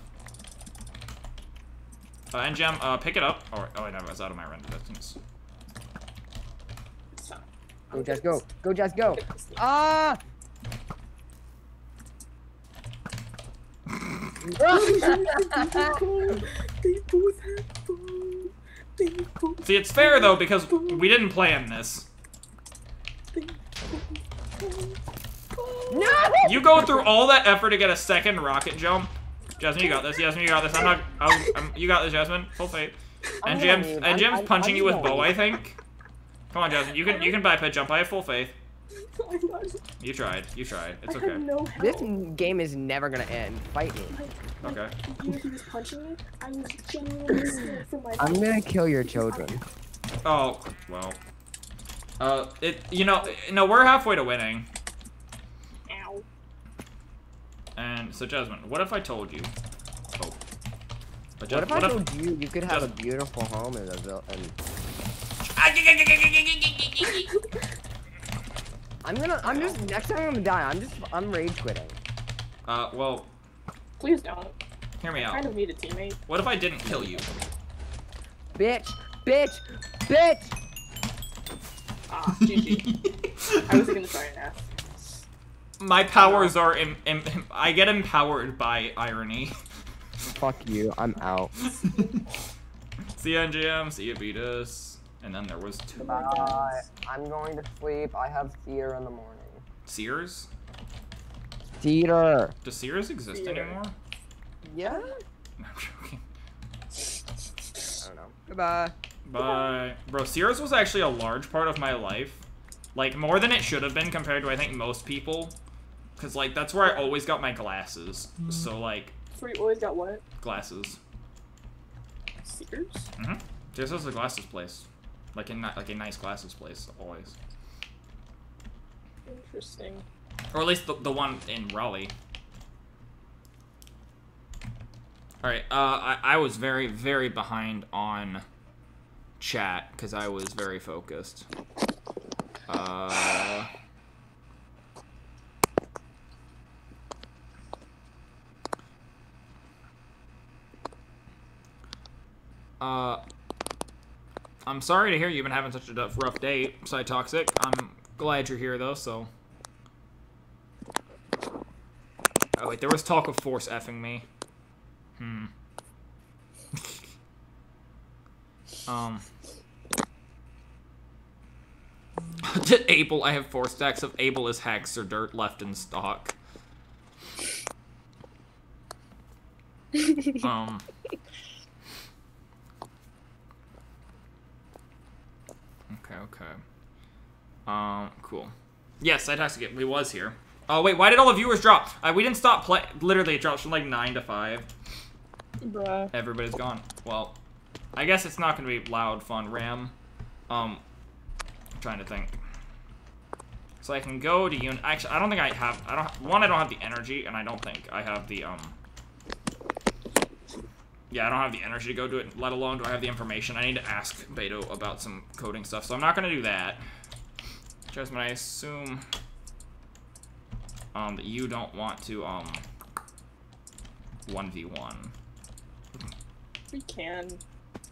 Uh, and Jam, uh, pick it up. Oh, oh, wait, no, was out of my render distance. So, go, Jess, go. Go, Jess, go. Pick this thing. Ah! They both have fun. They both See, it's fair though because we didn't plan this. no! You go through all that effort to get a second rocket jump. Jasmine, you got this. Jasmine, you got this. I'm not. I'm, I'm, you got this, Jasmine. Full faith. And Jim's and I'm- Jim's punching you with bow. I think. Come on, Jasmine. You can you can biped jump. I have full faith. I'm not- You tried. You tried. It's okay. no This game is never gonna end. Fight me. Like, Okay. You know he was punching me? I was genuinely scared for my I'm gonna kill your children. Oh well. Uh, it. You know, no, we're halfway to winning. Ow. And so, Jasmine, what if I told you? Oh. But What if I what told you you could have a beautiful home in a vil- and I'm gonna I'm just next time I'm gonna die, I'm just I'm rage quitting. Uh, well, Please don't. hear me I out. kind of need a teammate. What if I didn't kill you? Bitch! Bitch! Bitch! Ah, GG. I was gonna try and ask. My powers are Im- Im- I get empowered by irony. Fuck you, I'm out. see ya, NJM, see ya, Beatus. And then there was two. Bye. I'm going to sleep. I have theater in the morning. Sears? Theater. Does Sears exist Theater. anymore? Yeah? No, I'm joking. I don't know. Goodbye. Bye. Bro, Sears was actually a large part of my life. Like, more than it should have been compared to, I think, most people. Because, like, that's where I always got my glasses. So, like, So you always got what? glasses. Sears? Mm-hmm. Sears was a glasses place. Like, in, like a nice glasses place, always. Interesting. Or at least the, the one in Raleigh. Alright, uh, I, I was very, very behind on chat because I was very focused. Uh. Uh, I'm sorry to hear you've been having such a rough- day, Toxic. I'm glad you're here though, so. Oh wait, there was talk of force effing me. Hmm. um. Did Abel? I have four stacks of Abel is hacks or dirt left in stock. um. Okay, okay. Um, cool. Yes, to get. We was here. Oh wait, why did all the viewers drop? Uh, we didn't stop play. Literally, it dropped from like nine to five. Bruh. Everybody's gone. Well, I guess it's not gonna be loud, fun. Ram. Um, I'm trying to think. So I can go to un. Actually, I don't think I have. I don't. One, I don't have the energy, and I don't think I have the um. Yeah, I don't have the energy to go do it. Let alone do I have the information. I need to ask Beto about some coding stuff. So I'm not gonna do that. Jasmine, I assume. um, that you don't want to, um, 1v1. We can.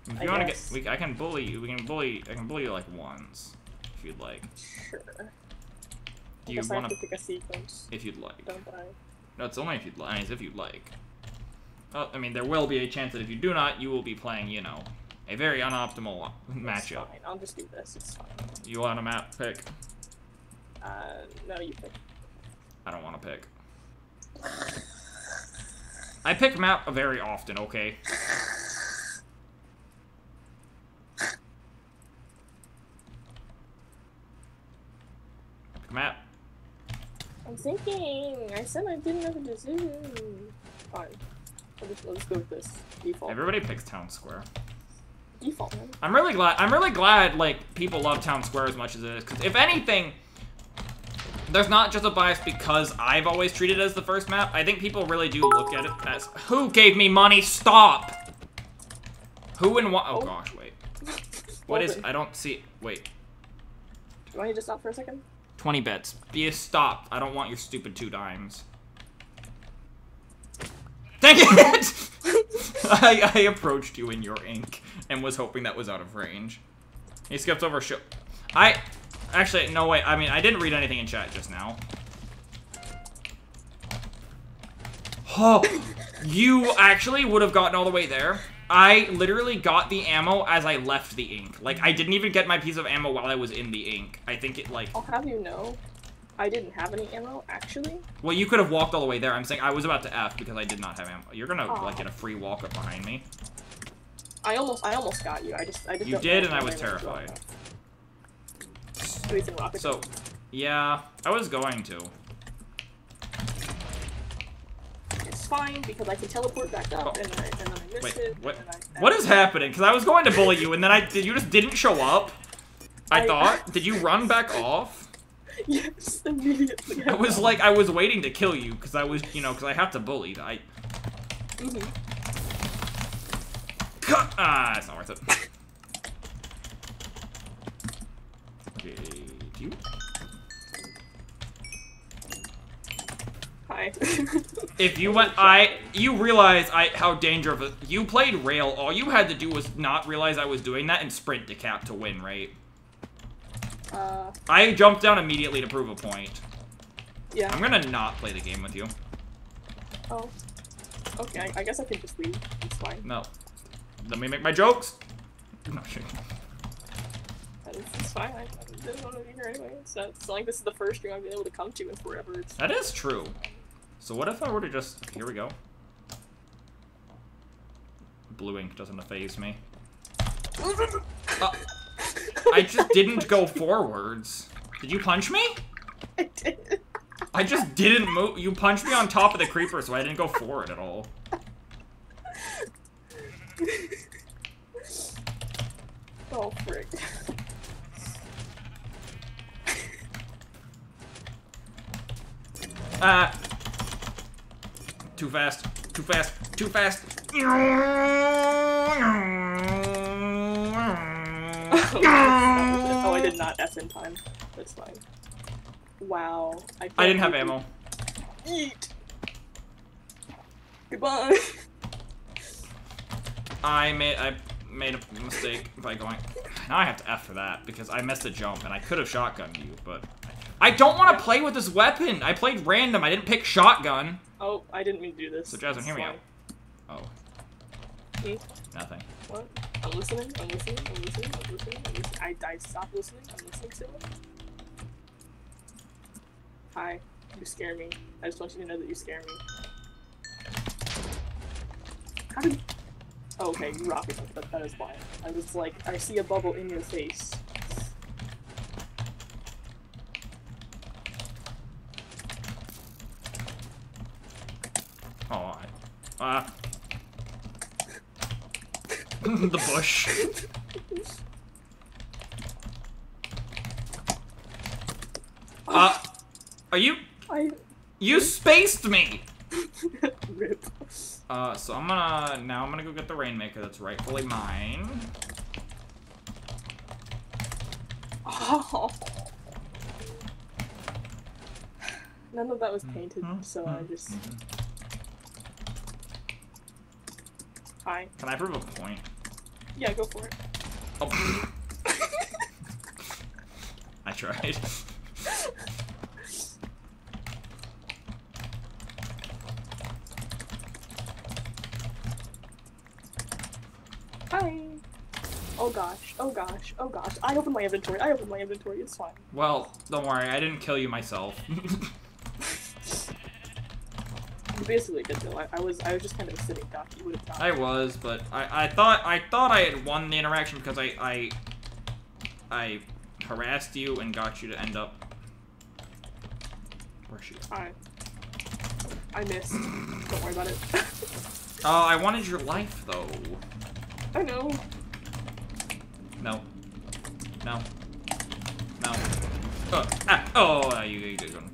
If I you want to get, we, I can bully you. We can bully. I can bully you like once, if you'd like. Sure. I Do you want have to? to pick a sequence, If you'd like. don't I? No, it's only if you'd like. If you'd like. Well, I mean, there will be a chance that if you do not, you will be playing, you know, a very unoptimal matchup. fine. I'll just do this. It's fine. You want a map pick? Uh, no, you pick. I don't want to pick. I pick map very often. Okay. Pick map. I'm thinking. I said I didn't have a decision. Fine. I'll just, let's go with this default. Everybody picks town square. Default. Man. I'm really glad. I'm really glad like people love town square as much as it is. Because if anything, there's not just a bias because I've always treated it as the first map. I think people really do look at it as who gave me money. Stop. Who and what? Oh Oh. gosh, wait. What is? I don't see. Wait. Do you want me to stop for a second? 20 bets. Be a stop. I don't want your stupid two dimes. Dang it! I, I approached you in your ink and was hoping that was out of range. He skipped over show. I actually no wait. I mean I didn't read anything in chat just now. Oh, you actually would have gotten all the way there. I literally got the ammo as I left the ink. Like I didn't even get my piece of ammo while I was in the ink. I think it like I'll have you know, I didn't have any ammo actually. well you could have walked all the way there. I'm saying I was about to F because I did not have ammo. You're gonna Aw. like get a free walk up behind me. I almost, I almost got you. I just, I just. You did, and I was I'm gonna drop terrified. that. Anything rocket So, yeah, I was going to. It's fine because I can teleport back up, Oh. and, I, and then I missed Wait, it. what? I, What is happening? Because I was going to bully you, and then I did. You just didn't show up. I, I- thought. Did you run back off? Yes, immediately. I was like, I was waiting to kill you because I was, you know, because I have to bully. I. Mhm. Ah, it's not worth it. Okay, do you? Hi. If you went, I, you realize I how dangerous. You played rail. All you had to do was not realize I was doing that and sprint to cap to win, right? Uh, I jumped down immediately to prove a point. yeah. I'm gonna not play the game with you. Oh. Okay, I, I guess I can just leave. It's fine. No. Let me make my jokes. No, shit. It's, it's fine. I, I didn't want to be here anyway. So it's not like this is the first stream I've been able to come to in forever. It's That is true. So what if I were to just... Here we go. Blue ink doesn't phase me. Uh, I just didn't go forwards. Did you punch me? I did. I just didn't move. You punched me on top of the creeper, so I didn't go forward at all. Oh frick. Ah. Too fast. Too fast. Too fast. oh, I did not F in time. That's fine. Wow. I, I didn't have ammo. Eat. Goodbye. I made I made a mistake by going. Now I have to F for that because I missed a jump and I could have shotgunned you, but I don't want to play with this weapon. I played random. I didn't pick shotgun. Oh, I didn't mean to do this. So, Jasmine, hear me out. Oh. Hmm? Nothing. What? I'm listening. I'm listening. I'm listening. I'm listening. I'm listening. I, I stopped listening. I'm listening to it. Hi. You scare me. I just want you to know that you scare me. How did? Oh, okay, you rocket jump. That, that is why. I was like, I see a bubble in your face. Oh. Uh. the bush. Uh. Are you? I You spaced me. rip. Uh, so I'm gonna now I'm gonna go get the rainmaker that's rightfully mine. Oh. none of that was painted, so I just. Hi. Can I prove a point? Yeah, go for it. Oh. I tried. Hi. Oh gosh. Oh gosh. Oh gosh. I opened my inventory. I opened my inventory. It's fine. Well, don't worry, I didn't kill you myself. Basically did though. I, I was I was just kind of sitting duck. You would have I was, but I, I thought I thought I had won the interaction because I I I harassed you and got you to end up. Where's she? I I missed. Don't worry about it. Oh, I wanted your life though. I know. No. No. No. Oh, ah, oh, you, you, you, good one.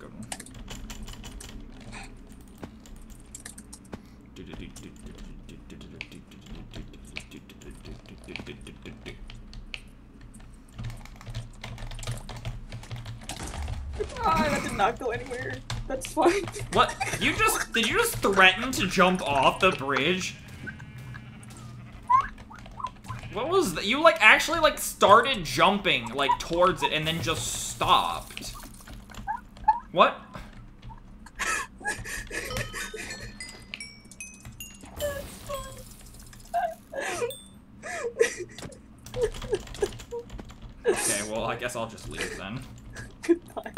Ah, that did not go anywhere. That's fine. What? You just did you just threaten to jump off the bridge? What was that? You like actually like started jumping like towards it and then just stopped. What? Okay, well I guess I'll just leave then.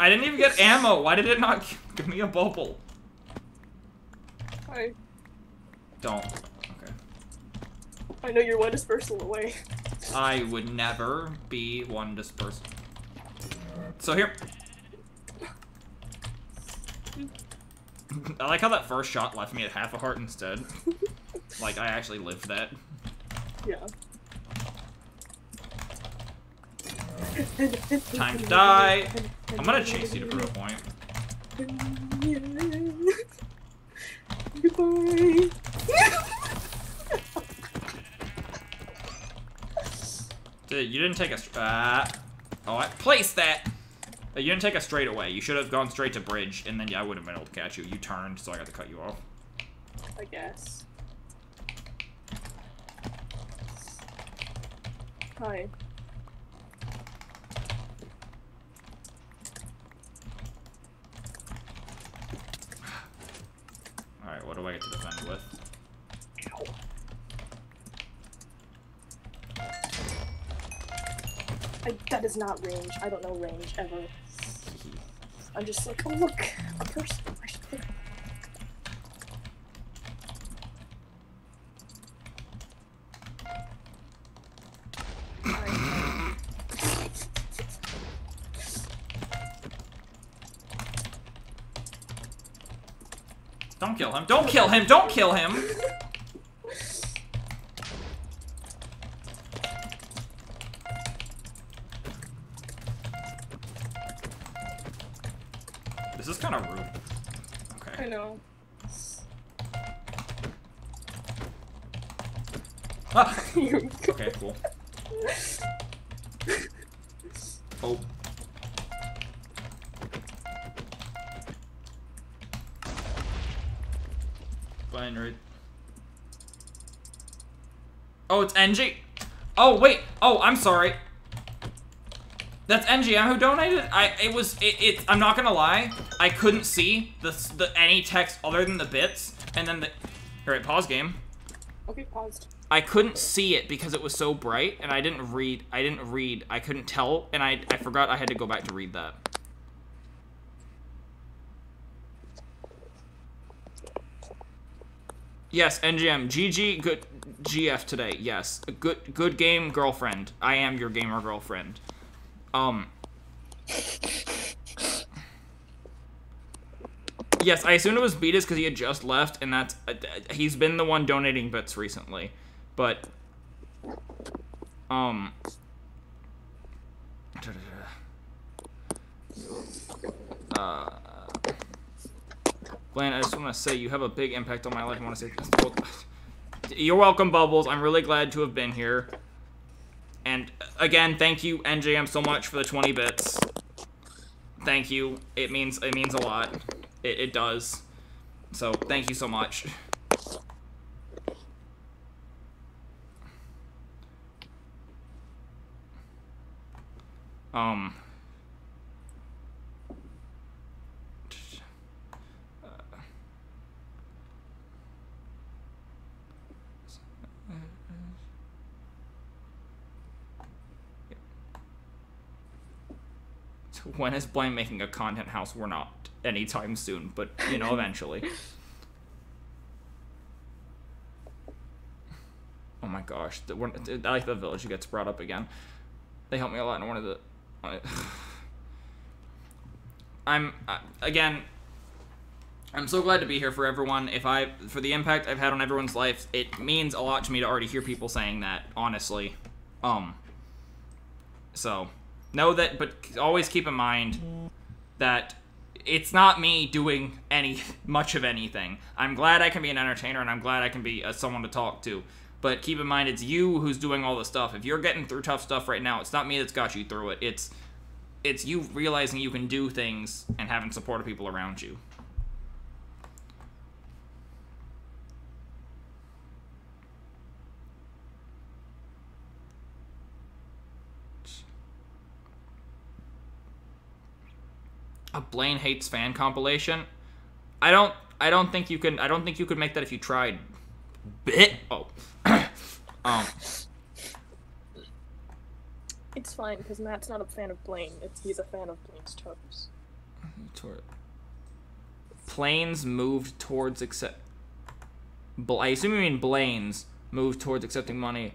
I didn't even get ammo. Why did it not give me a bubble? Hi. Don't. Okay. I know you're one dispersal away. I would never be one dispersal. So here. I like how that first shot left me at half a heart instead. like I actually lived that. Yeah. Time to die. I'm gonna chase you to prove a point. Goodbye. Dude, you didn't take a. str- Uh, oh, I placed that. Uh, You didn't take a straight away. You should have gone straight to bridge, and then yeah, I would have been able to catch you. You turned, so I got to cut you off. I guess. Hi. All right, what do I get to defend with? I, that is not range. I don't know range ever. I'm just like, oh look, a person. Kill him! Don't kill him! Don't kill him! It's NG. Oh wait. Oh, I'm sorry. That's NJM who donated. I it was it, it. I'm not gonna lie. I couldn't see the the any text other than the bits, and then the. All right, pause game. okay, paused. I couldn't see it because it was so bright, and I didn't read. I didn't read. I couldn't tell, and I I forgot I had to go back to read that. Yes, NJM, GG, good GF today. Yes, a good good game, girlfriend. I am your gamer girlfriend. Um. Yes, I assumed it was Beatus because he had just left, and that's uh, he's been the one donating bits recently, but um. Uh, Blaine, I just want to say you have a big impact on my life. I want to say you're welcome, Bubbles. I'm really glad to have been here. And again, thank you, NJM, so much for the 20 bits. Thank you. It means it means a lot. It, it does. So thank you so much. Um. When is Blaine making a content house? We're not anytime soon, but you know, eventually. Oh my gosh, the, one, I like the village gets brought up again. They helped me a lot in one of the. I'm uh, again. I'm so glad to be here for everyone. If I for the impact I've had on everyone's life, it means a lot to me to already hear people saying that. Honestly, um. So, know that, but always keep in mind that it's not me doing any much of anything. I'm glad I can be an entertainer, and I'm glad I can be uh, someone to talk to. But keep in mind, it's you who's doing all the stuff. If you're getting through tough stuff right now, it's not me that's got you through it. It's it's you realizing you can do things and having supportive people around you. A Blaine hates fan compilation. I don't. I don't think you can. I don't think you could make that if you tried. Bit. Oh. um. It's fine because Matt's not a fan of Blaine. It's he's a fan of Blaine's toes. Toward. Blaine's moved towards accept. Bl- I assume you mean Blaine's moved towards accepting money.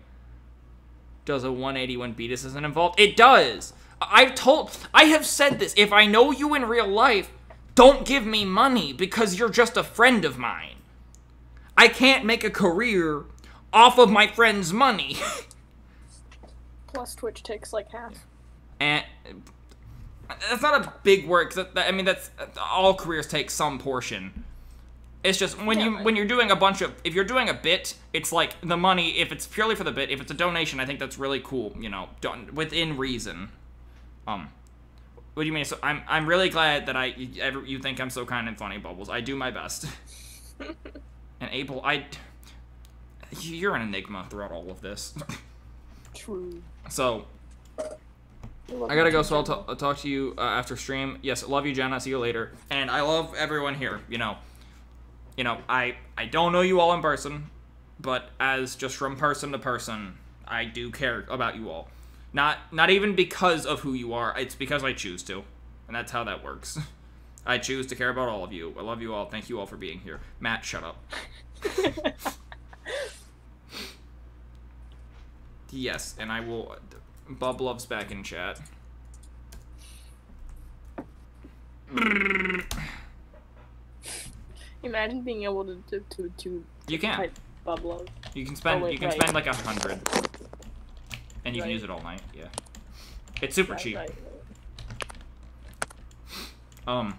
Does a 180 when Beatus isn't involved? It does. I've told. I have said this. If I know you in real life, don't give me money because you're just a friend of mine. I can't make a career off of my friend's money. Plus, Twitch takes like half. and that's not a big word 'cause that, that- I mean that's all careers take some portion. It's just when Yeah, you but- when you're doing a bunch of if you're doing a bit, it's like the money. If it's purely for the bit, if it's a donation, I think that's really cool. You know, done within reason. Um, what do you mean? So I'm I'm really glad that I you, ever, you think I'm so kind and funny, Bubbles. I do my best. and Abel, I you're an enigma throughout all of this. True. so I gotta go, so I'll, t- I'll talk to you uh, after stream. Yes, love you, Jenna. See you later. And I love everyone here. You know, you know, I I don't know you all in person, but as just from person to person, I do care about you all. Not not even because of who you are. It's because I choose to, and that's how that works. I choose to care about all of you. I love you all. Thank you all for being here. Matt, shut up. yes, and I will. Bob loves back in chat. Imagine being able to to to, to You can. type Bublo. You can spend. Oh, wait, you can right. spend like a hundred, and you can use it all night. Yeah. It's super cheap. Um,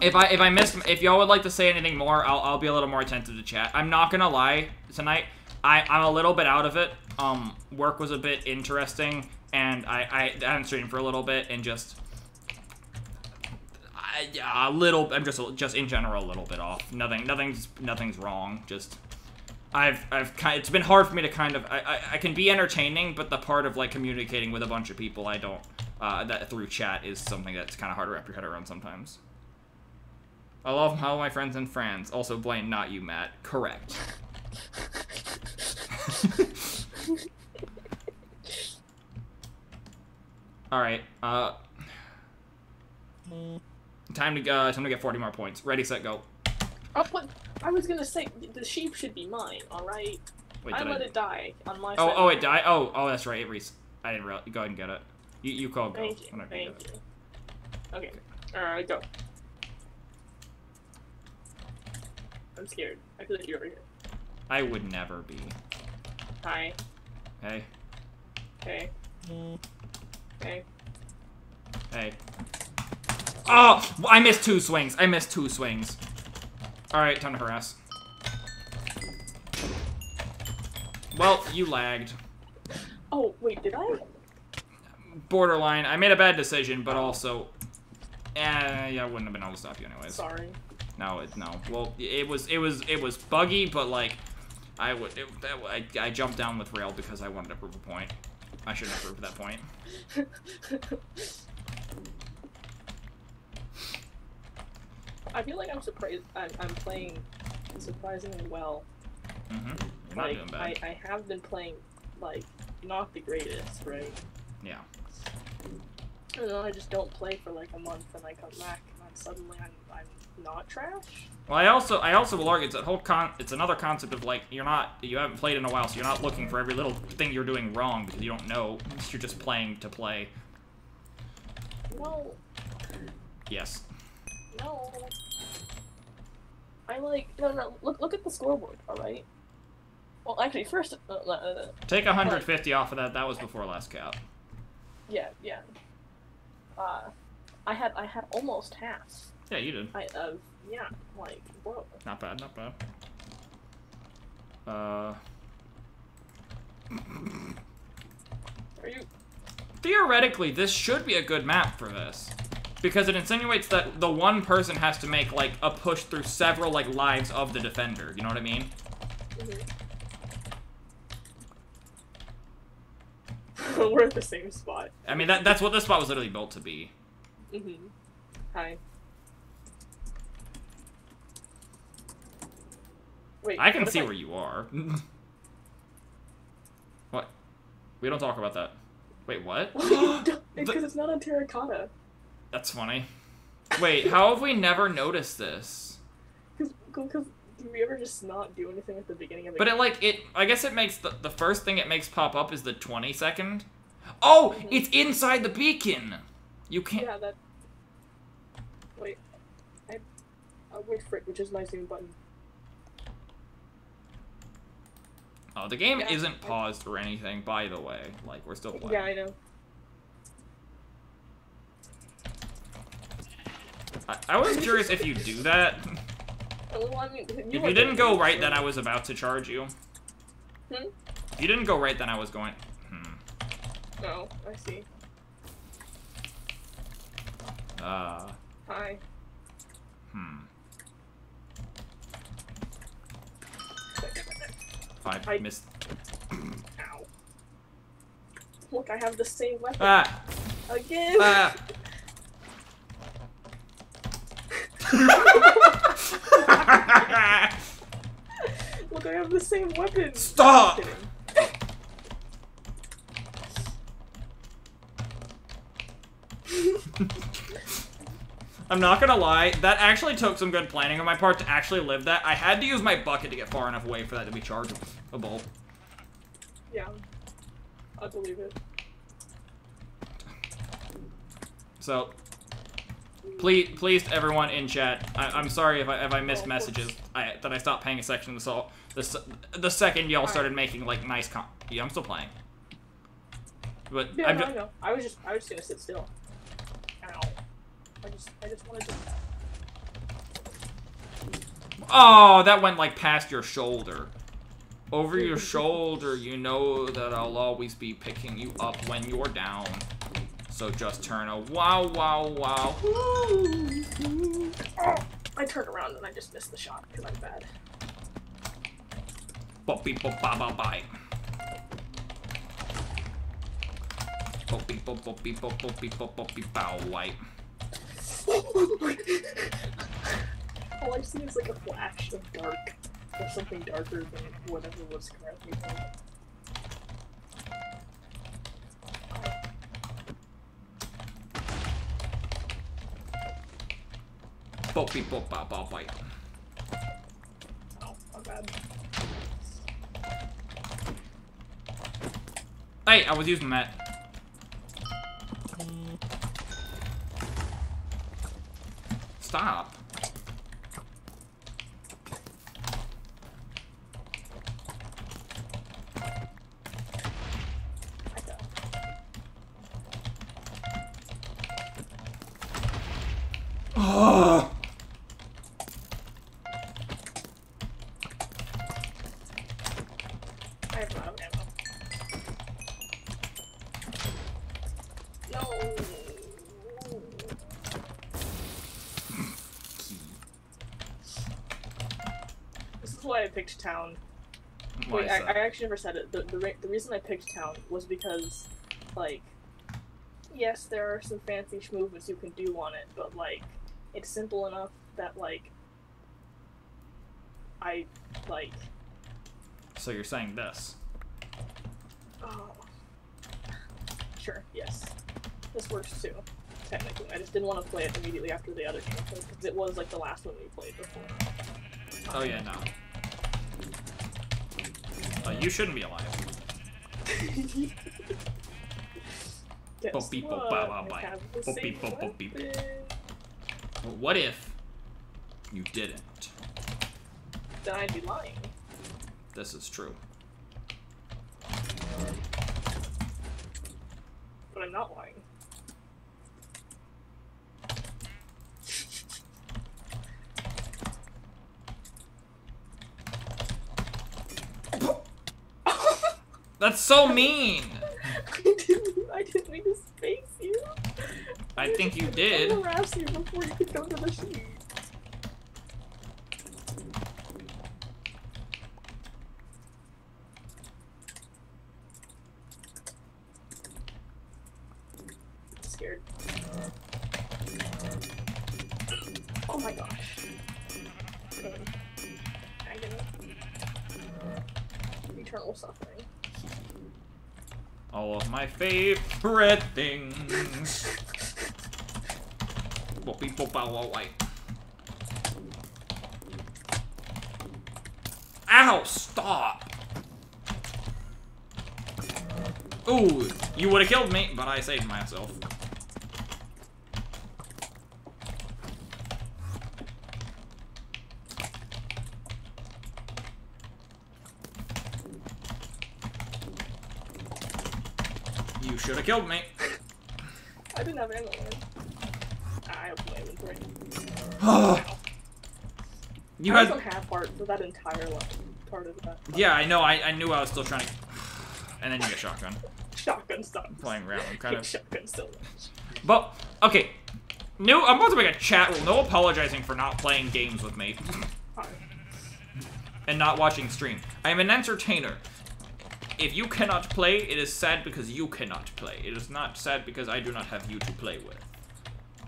if I if I missed if y'all would like to say anything more, I'll I'll be a little more attentive to chat. I'm not gonna lie tonight. I I'm a little bit out of it. Um, work was a bit interesting, and I I, I haven't streamed for a little bit, and just. I, yeah, a little. I'm just just in general a little bit off. Nothing. Nothing's nothing's wrong. Just I've I've kind. It's been hard for me to kind of. I, I I can be entertaining, but the part of like communicating with a bunch of people, I don't. Uh, that through chat is something that's kind of hard to wrap your head around sometimes. I love all my friends and friends. Also, Blaine, not you, Matt. Correct. all right. Uh. Time to uh, time to get 40 more points. Ready, set, go. Oh, what? I was gonna say the sheep should be mine. All right. Wait, I let I? it die on my Oh, side. oh, it died. Oh, oh, that's right. It re- I didn't realize. Go ahead and get it. You, you call go. Thank you. Thank you. Okay. Alright, go. I'm scared. I feel like you're over here. I would never be. Hi. Hey, Hey. Hey. hey. Oh, I missed two swings. I missed two swings. All right, time to harass. Well, you lagged. Oh, wait, did I? Borderline. I made a bad decision, but also Eh, yeah, I wouldn't have been able to stop you anyways. Sorry. No, it no. Well, it was it was it was buggy, but like, I would it, that, I I jumped down with rail because I wanted to prove a point. I shouldn't have proved that point. I feel like I'm surprised. I'm, I'm playing surprisingly well. Mm-hmm. You're not doing I, bad. I have been playing like not the greatest, right? Yeah. And then I just don't play for like a month, and I come back, and then suddenly I'm I'm not trash. Well, I also I also will argue it's a whole con. It's another concept of like you're not you haven't played in a while, so you're not looking for every little thing you're doing wrong because you don't know. You're just playing to play. No, Yes. no. I like no no. Look look at the scoreboard. All right. Well, actually, first, uh, uh, Take 150 off of that. That was before last cap. yeah, yeah. Uh, I had I had almost half. Yeah, you did. I uh, yeah, like bro. Not bad. Not bad. Uh. Are you? Theoretically, this should be a good map for this. Because it insinuates that the one person has to make, like, a push through several, like, lives of the defender. You know what I mean? mhm. We're at the same spot. I mean, that that's what this spot was literally built to be. Mhm. Hi. Wait. I can see where you are. what? We don't talk about that. Wait, what? Because it's not on terracotta. That's funny. Wait, how have we never noticed this? Because do we ever just not do anything at the beginning of the But it like it I guess it makes the the first thing it makes pop up is the 20 second. Oh, Mhm. it's inside the beacon. You can't Yeah, that. Wait. I. Uh, wait for it, which is my zoom button. Oh, the game Yeah. isn't paused or anything by the way. Like we're still playing. Yeah, I know. I, I was curious if you do that. Well, I mean, If you didn't go right then I was about to charge you. Hmm? If you didn't go right then I was going hmm. Oh, I see. Uh Hi. hmm. I I- missed Ow. Look, I have the same weapon Ah! again. Ah! Look, I have the same weapon. Stop! I'm not gonna lie, that actually took some good planning on my part to actually live that. I had to use my bucket to get far enough away for that to be chargeable. A bulb. Yeah. I believe it. So, please, please, everyone in chat, I, I'm sorry if I if I missed messages. I that I stopped paying attention to so the the second y'all started making like nice com. Yeah, I'm still playing. But Yeah, I'm no, know. I was just, I was just gonna sit still. Ow. I just, I just wanted to. Oh, that went like past your shoulder. Over your shoulder, you know that I'll always be picking you up when you're down. So just turn a wow, wow, wow. Oh, I turned around and I just missed the shot because I'm bad. Boppy bop ba ba bye. Boppy bop boppy bop boppy bop boppy bow white. All oh, I see is like a flash of dark, or something darker than whatever was currently playing. Boppy bop. Oh, my bad. Hey, I was using that. Stop. Picked town. Why Wait, I. I actually never said it. The, the, re- the reason I picked town was because, like, yes, there are some fancy movements you can do on it, but, like, it's simple enough that, like, I, like, So you're saying this? oh. Sure, yes. This works too, technically. I just didn't want to play it immediately after the other game, because it was, like, the last one we played before. Oh yeah, no. Uh, you shouldn't be alive. Guess Bo beep, bo what? ba ba I bye. have the Bo same beep, bo bo beep. weapon. But what if you didn't? Then I'd be lying. This is true. But I'm not lying. That's so mean. I didn't, I didn't mean to space you. I think you did. I did. harassed you before you could come to the sheet. Favorite things. White. Ow! Stop! Ooh, you would have killed me, but I saved myself. Killed me. I didn't have ammo. I opened my inventory. you I was had. on half part for that entire left part of that. Yeah, I know. I, I knew I was still trying to. And then you get shotgun. Shotgun stuff. Playing around, kind of. Shotgun still. But okay, no, I'm about to make a chat rule. No apologizing for not playing games with me and not watching stream. I am an entertainer. If you cannot play, it is sad because you cannot play. It is not sad because I do not have you to play with.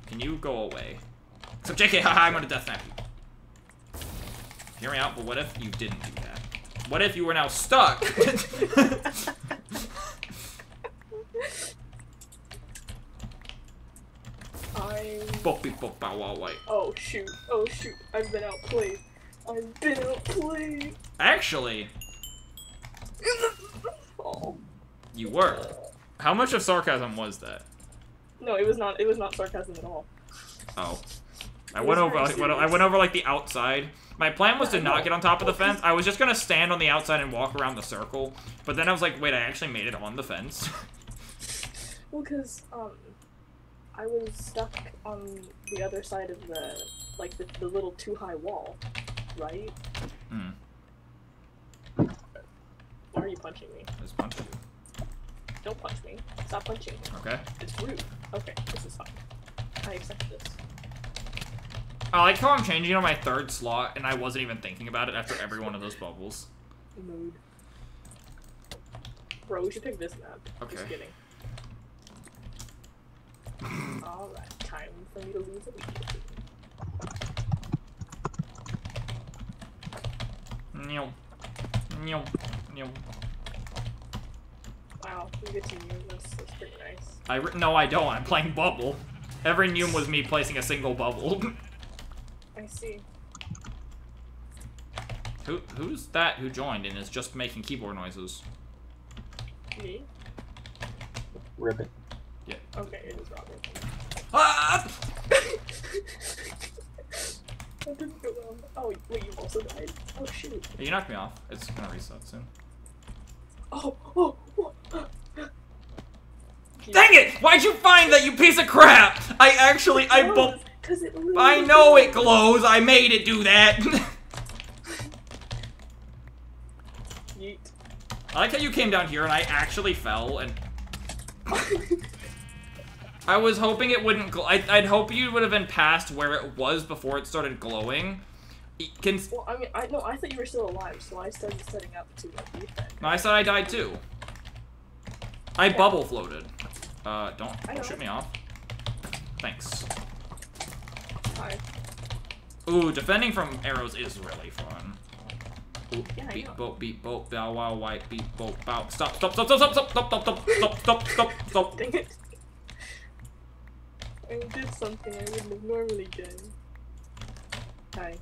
Can you go away? So JK, haha, I'm gonna death snap you. Hear me out, but what if you didn't do that? What if you were now stuck? I'm. Bop, beep, bop, bow, wow, white. Oh shoot. Oh shoot. I've been outplayed. I've been outplayed. Actually, Oh. You were. How much of sarcasm was that? No, it was not. It was not sarcasm at all. Oh. I It went over like, I went over like the outside. My plan was to not get on top of the fence. I was just gonna stand on the outside and walk around the circle. But then I was like, wait, I actually made it on the fence. Well, cause um, I was stuck on the other side of the like the, the little too high wall, right? Hmm. Why are you punching me? I Just punch you. Don't punch me. Stop punching me. Okay. It's rude. Okay, this is fine. I accept this. I like how I'm changing on my third slot and I wasn't even thinking about it after every one of those bubbles. Mood. Bro, we should pick this map. Okay. Just kidding. Alright, time for me to lose. Meow. Meow. Meow. Wow, we get to use this. That's pretty nice. I re- no, I don't. I'm playing bubble. Every Neum was me placing a single bubble. I see. Who who's that who joined and is just making keyboard noises? Me? Ribbit. Yeah. Okay, it is Robert. Ah! That didn't go well. Oh, wait, you also died? Oh, shoot. You knocked me off. It's gonna reset soon. Oh, oh, oh. Dang it! Why'd you find that, you piece of crap? I actually, I bu- Cause it I know it glows. I made it do that. Yeet. I like how you came down here and I actually fell and I was hoping it wouldn't. Gl- I, I'd hope you would have been past where it was before it started glowing, E- Can Well, I mean, I no, I thought you were still alive, so I started setting up to defend. no, I said I died too. I bubble floated. Uh, don't, don't shoot me off. Thanks. Hi. Ooh, defending from arrows is really fun. Ooh, Yeah, know. boat, beat boat, bow wow white, beat boat, bow. Stop, stop, stop, stop, stop, stop, stop, stop, stop, stop, stop, stop, stop. Dang it. I did something I wouldn't have normally done. Hi.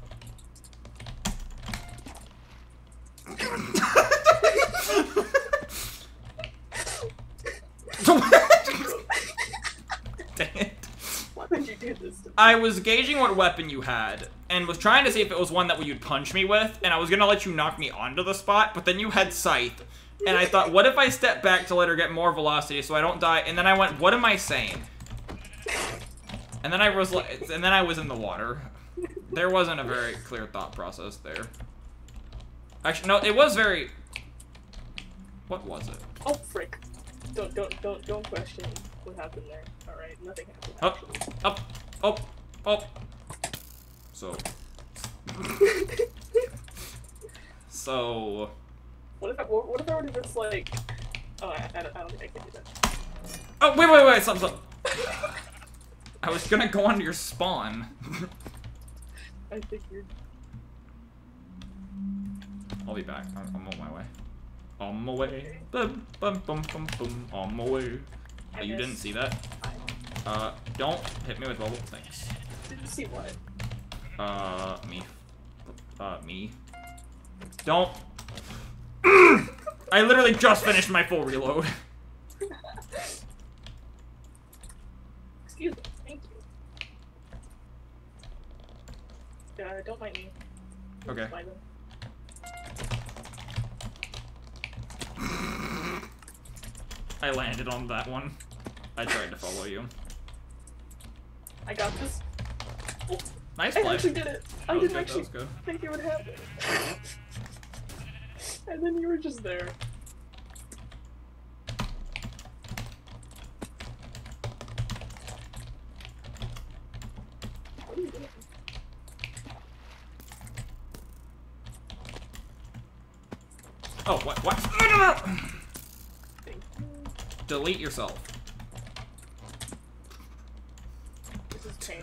I was gauging what weapon you had, and was trying to see if it was one that you'd punch me with, and I was gonna let you knock me onto the spot, but then you had scythe. And I thought, what if I step back to let her get more velocity so I don't die? And then I went, what am I saying? And then I was and then I was in the water. There wasn't a very clear thought process there. Actually, no, it was very. What was it? Oh frick! Don't don't don't don't question what happened there. All right, nothing happened. Up, Actually. up, up, up. So. so. What if I what if I were to just like? Oh, I, I, don't, I don't think I can do that. Oh, wait, wait, wait, something, stop. I was gonna go onto your spawn. I figured. I'll be back. I'm, I'm on my way. On my way. Boom, boom, boom, boom, boom. On my way. Oh, you didn't see that? Uh, don't hit me with bubble. Thanks. Did you see what? Uh, me. Uh, me. Don't. I literally just finished my full reload. Excuse me. Thank you. Uh, don't mind me. Okay. Just mind them. I landed on that one. I tried to follow you. I got this. Oh, Nice I actually did it. I That was didn't actually think it would happen. and then you were just there. What are you doing? Oh, what? What? No, no, no! Thank you. Delete yourself. This is pain.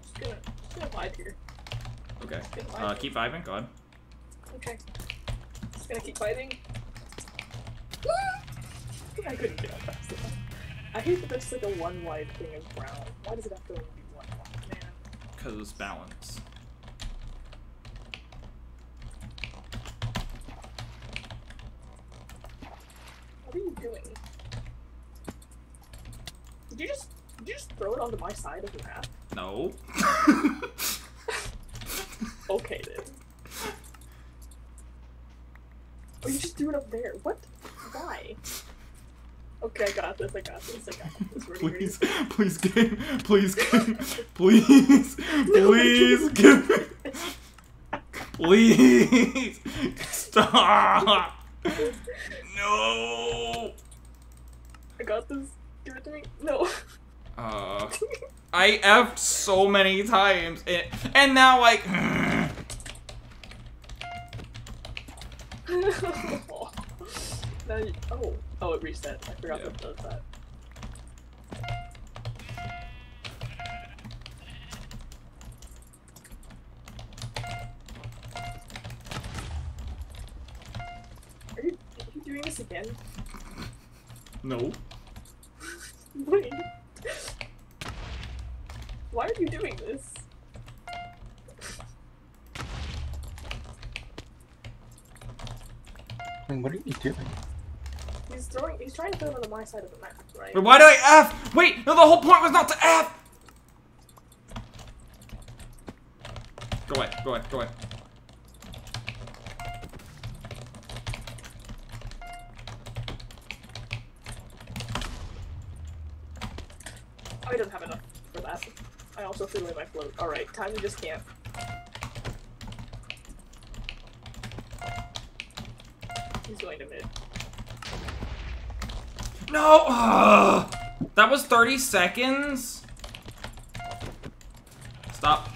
Just gonna, just gonna hide here. Okay. Uh, keep vibing. Go ahead. Okay. Just gonna keep fighting. I couldn't get up fast enough. I hate that there's like a one wide thing of brown. Why does it have to only be one wide, man? Cause balance. What are you doing? Did you just did you just throw it onto my side of the map? No. Okay then. Oh, you just threw it up there. What? Why? Okay, I got this. I got this. I got this. Ready, ready? please, please game, please game, please, please give me, please, stop. No. I got this. Give it to me. No. Uh, I effed so many times, and, and now like, the whole point was not to F. Go away, go away, go away. I don't have enough for that. I also threw away my float. Alright, time to just camp. He's going to mid. No. Ugh. That was 30 seconds? Stop.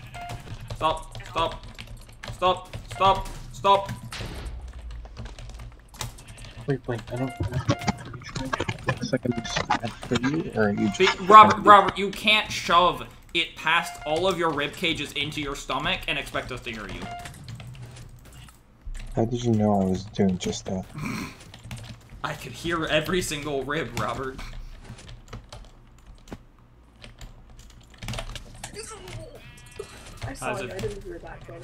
Stop. Stop. Stop. Stop. Stop. Wait, wait, I don't. Are you trying to looks like I'm just for you, or you just Robert, Robert, you can't shove it past all of your rib cages into your stomach and expect us to hear you. How did you know I was doing just that? I could hear every single rib, Robert. I saw How's you. it- I didn't hear that, guys.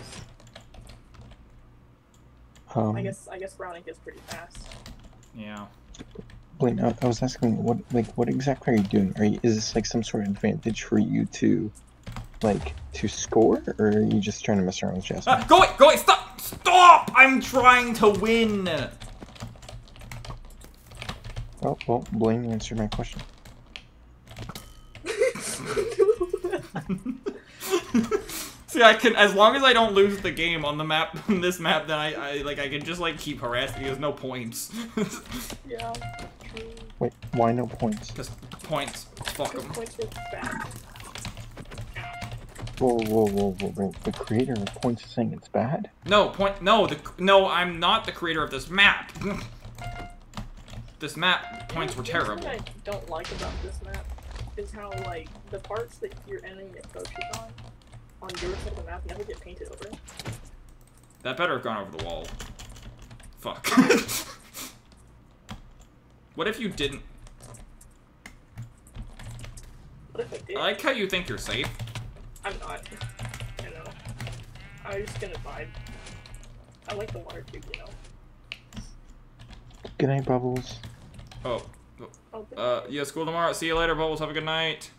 Um, I guess I guess Browning is pretty fast. Yeah. Wait, I, I was asking what, like, what exactly are you doing? Are you, is this like some sort of advantage for you to, like, to score, or are you just trying to mess around with Jasmine? Ah, go away! Go away! Stop! Stop! I'm trying to win! Oh, well, Blaine answered my question. See, I can as long as I don't lose the game on the map, on this map, then I, I like I can just like keep harassing. There's no points. yeah. True. Wait, why no points? Just points. Fuck Because them. points were bad. Whoa, whoa, whoa, whoa, wait, the creator of points is saying it's bad? No point. No, the no. I'm not the creator of this map. this map points were terrible. What I don't like about this map is how like the parts that your enemy approaches on on your side of the map never get painted over. That better have gone over the wall. Fuck. what if you didn't? What if I did? I like how you think you're safe. I'm not. I know. I'm just gonna vibe. I like the water tube, you know. Good night, Bubbles. Oh. Oh, Uh, yeah, school tomorrow. See you later, Bubbles. Have a good night.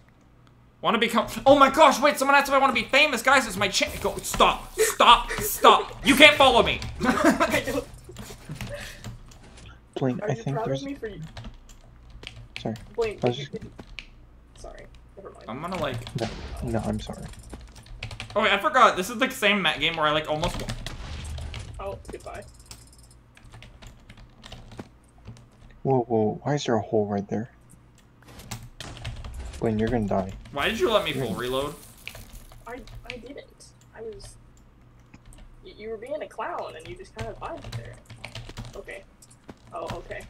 Want to become? Oh my gosh! Wait, someone asked if I want to be famous, guys. It's my chance. Go. Stop. Stop. Stop. You can't follow me. I don't. Blaine, Are I you think proud there's. of me for you? Sorry. Blaine, I was just- Sorry, never mind. I'm gonna like. No, no, I'm sorry. Oh wait, I forgot. This is like the same mat game where I like almost. won. Oh, goodbye. Whoa, whoa, why is there a hole right there? Blaine, you're gonna die. Why did you let me full reload? I I didn't. I was. You, you were being a clown and you just kind of vibed there. Okay. Oh, okay.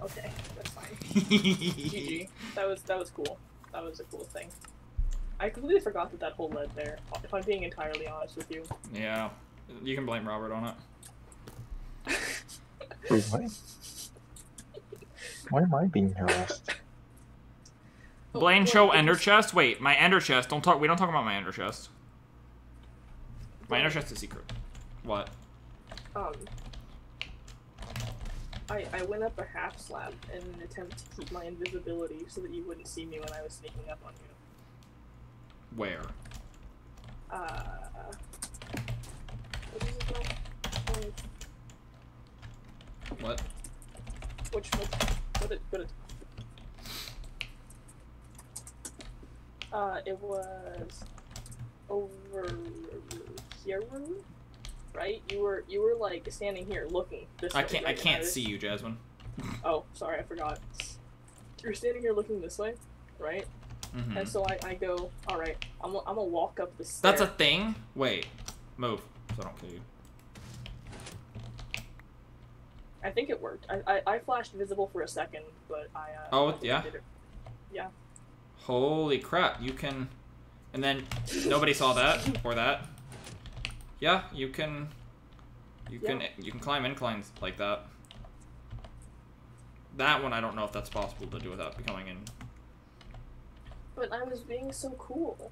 Okay, that's fine. GG. That was that was cool. That was a cool thing. I completely forgot that that hole led there. If I'm being entirely honest with you. yeah. You can blame Robert on it. Wait, what? Why am I being harassed? Blaine, show ender chest. Wait, my ender chest. Don't talk. We don't talk about my ender chest. My ender chest is secret. What? Um. I, I went up a half slab in an attempt to keep my invisibility so that you wouldn't see me when I was sneaking up on you. Where? Uh, what is it called? What? Which which what it what it Uh it was over here right? You were you were like standing here looking this I can't. I right? And can't see you, Jasmine. Oh, sorry, I forgot. You're standing here looking this way, right? Mm -hmm. And so I, I go, alright, I'm, gonna- I'm gonna walk up the stairs. That's a thing. Wait. Move. So I don't kill you. I think it worked. I, I, I flashed visible for a second, but I. Uh, Oh, I I yeah? Holy crap! You can, and then nobody saw that or that. Yeah, you can. You can you can climb inclines like that. That one I don't know if that's possible to do without becoming in. But I was being so cool.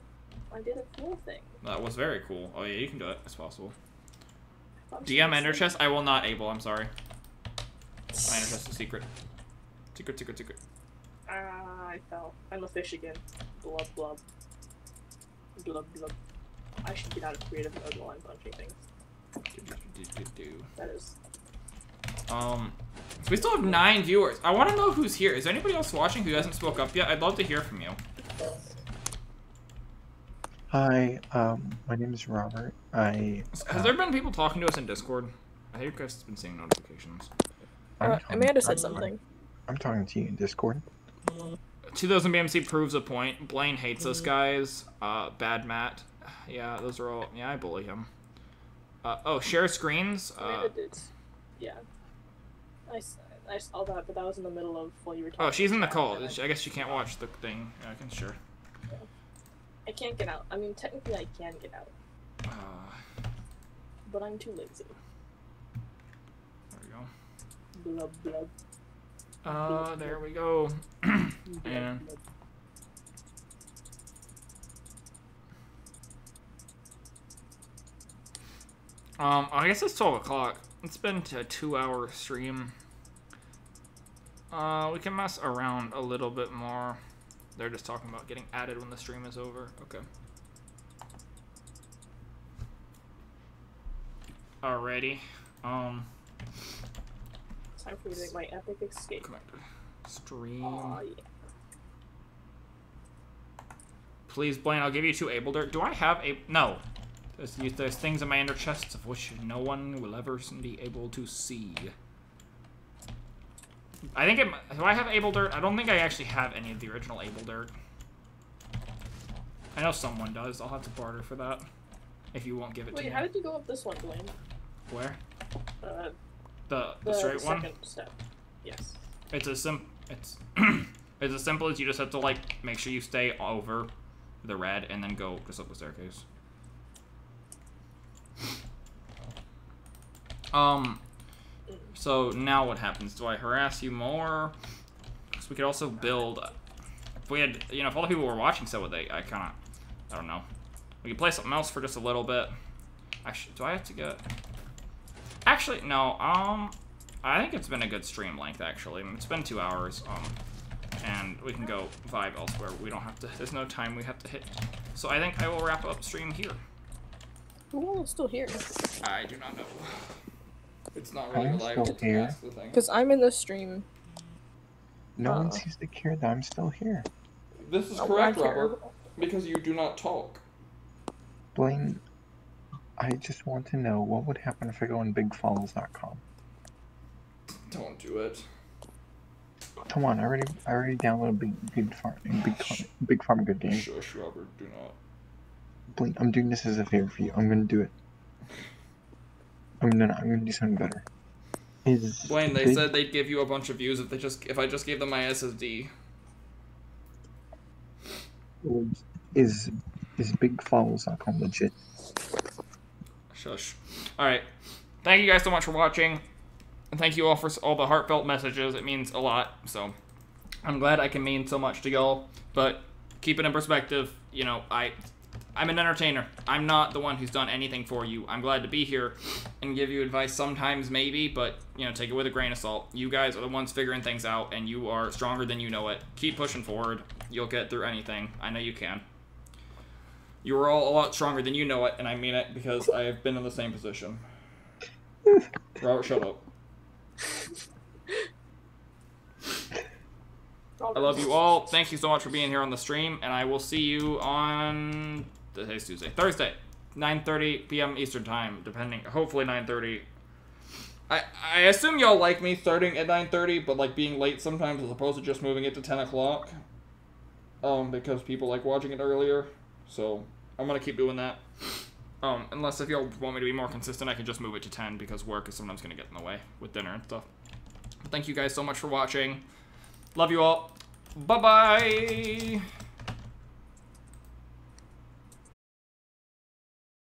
I did a cool thing. That was very cool. Oh yeah, you can do it. It's possible. I'm DM ender chest. I will not able. I'm sorry. My ender chest is secret. Secret, secret, secret. Ah, I fell. I'm a fish again. Blub blub. Blub blub. I should get out of creative mode while I'm punching things. Do, do, do, do, do. That is. Um, so we still have nine viewers. I want to know who's here. Is there anybody else watching who hasn't spoke up yet? I'd love to hear from you. Hi, um, my name is Robert. I. Has there been people talking to us in Discord? I think you guys have been seeing notifications. Uh, Amanda said something. I'm talking to you in Discord. 2000 BMC proves a point. Blaine hates us guys. Uh, bad Matt. Yeah, those are all. Yeah, I bully him. Uh, oh, share screens. Uh. Yeah. I, I saw that, but that was in the middle of while you were talking. oh, she's in the call. I guess she can't watch the thing. Yeah, I can sure. I can't get out. I mean, technically, I can get out, Uh, but I'm too lazy. there we go. Blub blub. Uh, there we go. And- Um, I guess it's 12 o'clock. It's been a two hour stream. Uh, we can mess around a little bit more. They're just talking about getting added when the stream is over. Okay. Alrighty. Um, Time for me to make my epic escape. Stream. Aw, yeah. Please, Blaine, I'll give you two able dirt. Do I have a no? There's, there's things in my ender chests of which no one will ever be able to see. I think it. Do I have able dirt? I don't think I actually have any of the original able dirt. I know someone does. I'll have to barter for that. If you won't give it to me. Wait, how did you go up this one, Blaine? Where? Uh, The the, the straight one. step. Yes. It's as sim. It's it's as simple as you just have to like make sure you stay over the red and then go just up the staircase. Um. So now what happens? Do I harass you more? 'Cause we could also build. If we had, you know, if all the people were watching, so would they? I kind of, I don't know. We could play something else for just a little bit. Actually, do I have to get? Actually, no. Um, I think it's been a good stream length. Actually, it's been two hours. Um, and we can go vibe elsewhere. We don't have to. There's no time we have to hit. So I think I will wrap up stream here. Who is still here? I do not know. It's not really I'm reliable still to here. ask the thing. Because I'm in the stream. No one Uh. seems to care that I'm still here. This is Oh, I care. because you do not talk. Blaine, I just want to know what would happen if I go on bigfalls.com. Don't do it. Come on, I already I already downloaded Big Big Farm Big Farm, Big Farm Good Game. Shush, Robert. Do not. Blaine, I'm doing this as a favor for you. I'm gonna do it. I'm gonna I'm gonna do something better. Is Blaine, they Big- said they'd give you a bunch of views if they just if I just gave them my SSD. is is bigfalls.com legit? Shush. All right. Thank you guys so much for watching. And thank you all for all the heartfelt messages. It means a lot. So I'm glad I can mean so much to y'all. But keep it in perspective. You know, I I'm an entertainer. I'm not the one who's done anything for you. I'm glad to be here and give you advice sometimes, maybe, but you know, take it with a grain of salt. You guys are the ones figuring things out, and you are stronger than you know it. Keep pushing forward. You'll get through anything. I know you can. You are all a lot stronger than you know it, and I mean it because I have been in the same position. Robert, shut up. I love you all. Thank you so much for being here on the stream, and I will see you on Tuesday, Thursday, 9:30 p.m. Eastern time, depending. Hopefully 9:30. I I assume y'all like me starting at 9:30, but like being late sometimes as opposed to just moving it to 10 o'clock. Um, because people like watching it earlier, so I'm gonna keep doing that. Um, unless if y'all want me to be more consistent, I can just move it to 10 because work is sometimes gonna get in the way with dinner and stuff. But thank you guys so much for watching. Love you all. Bye bye.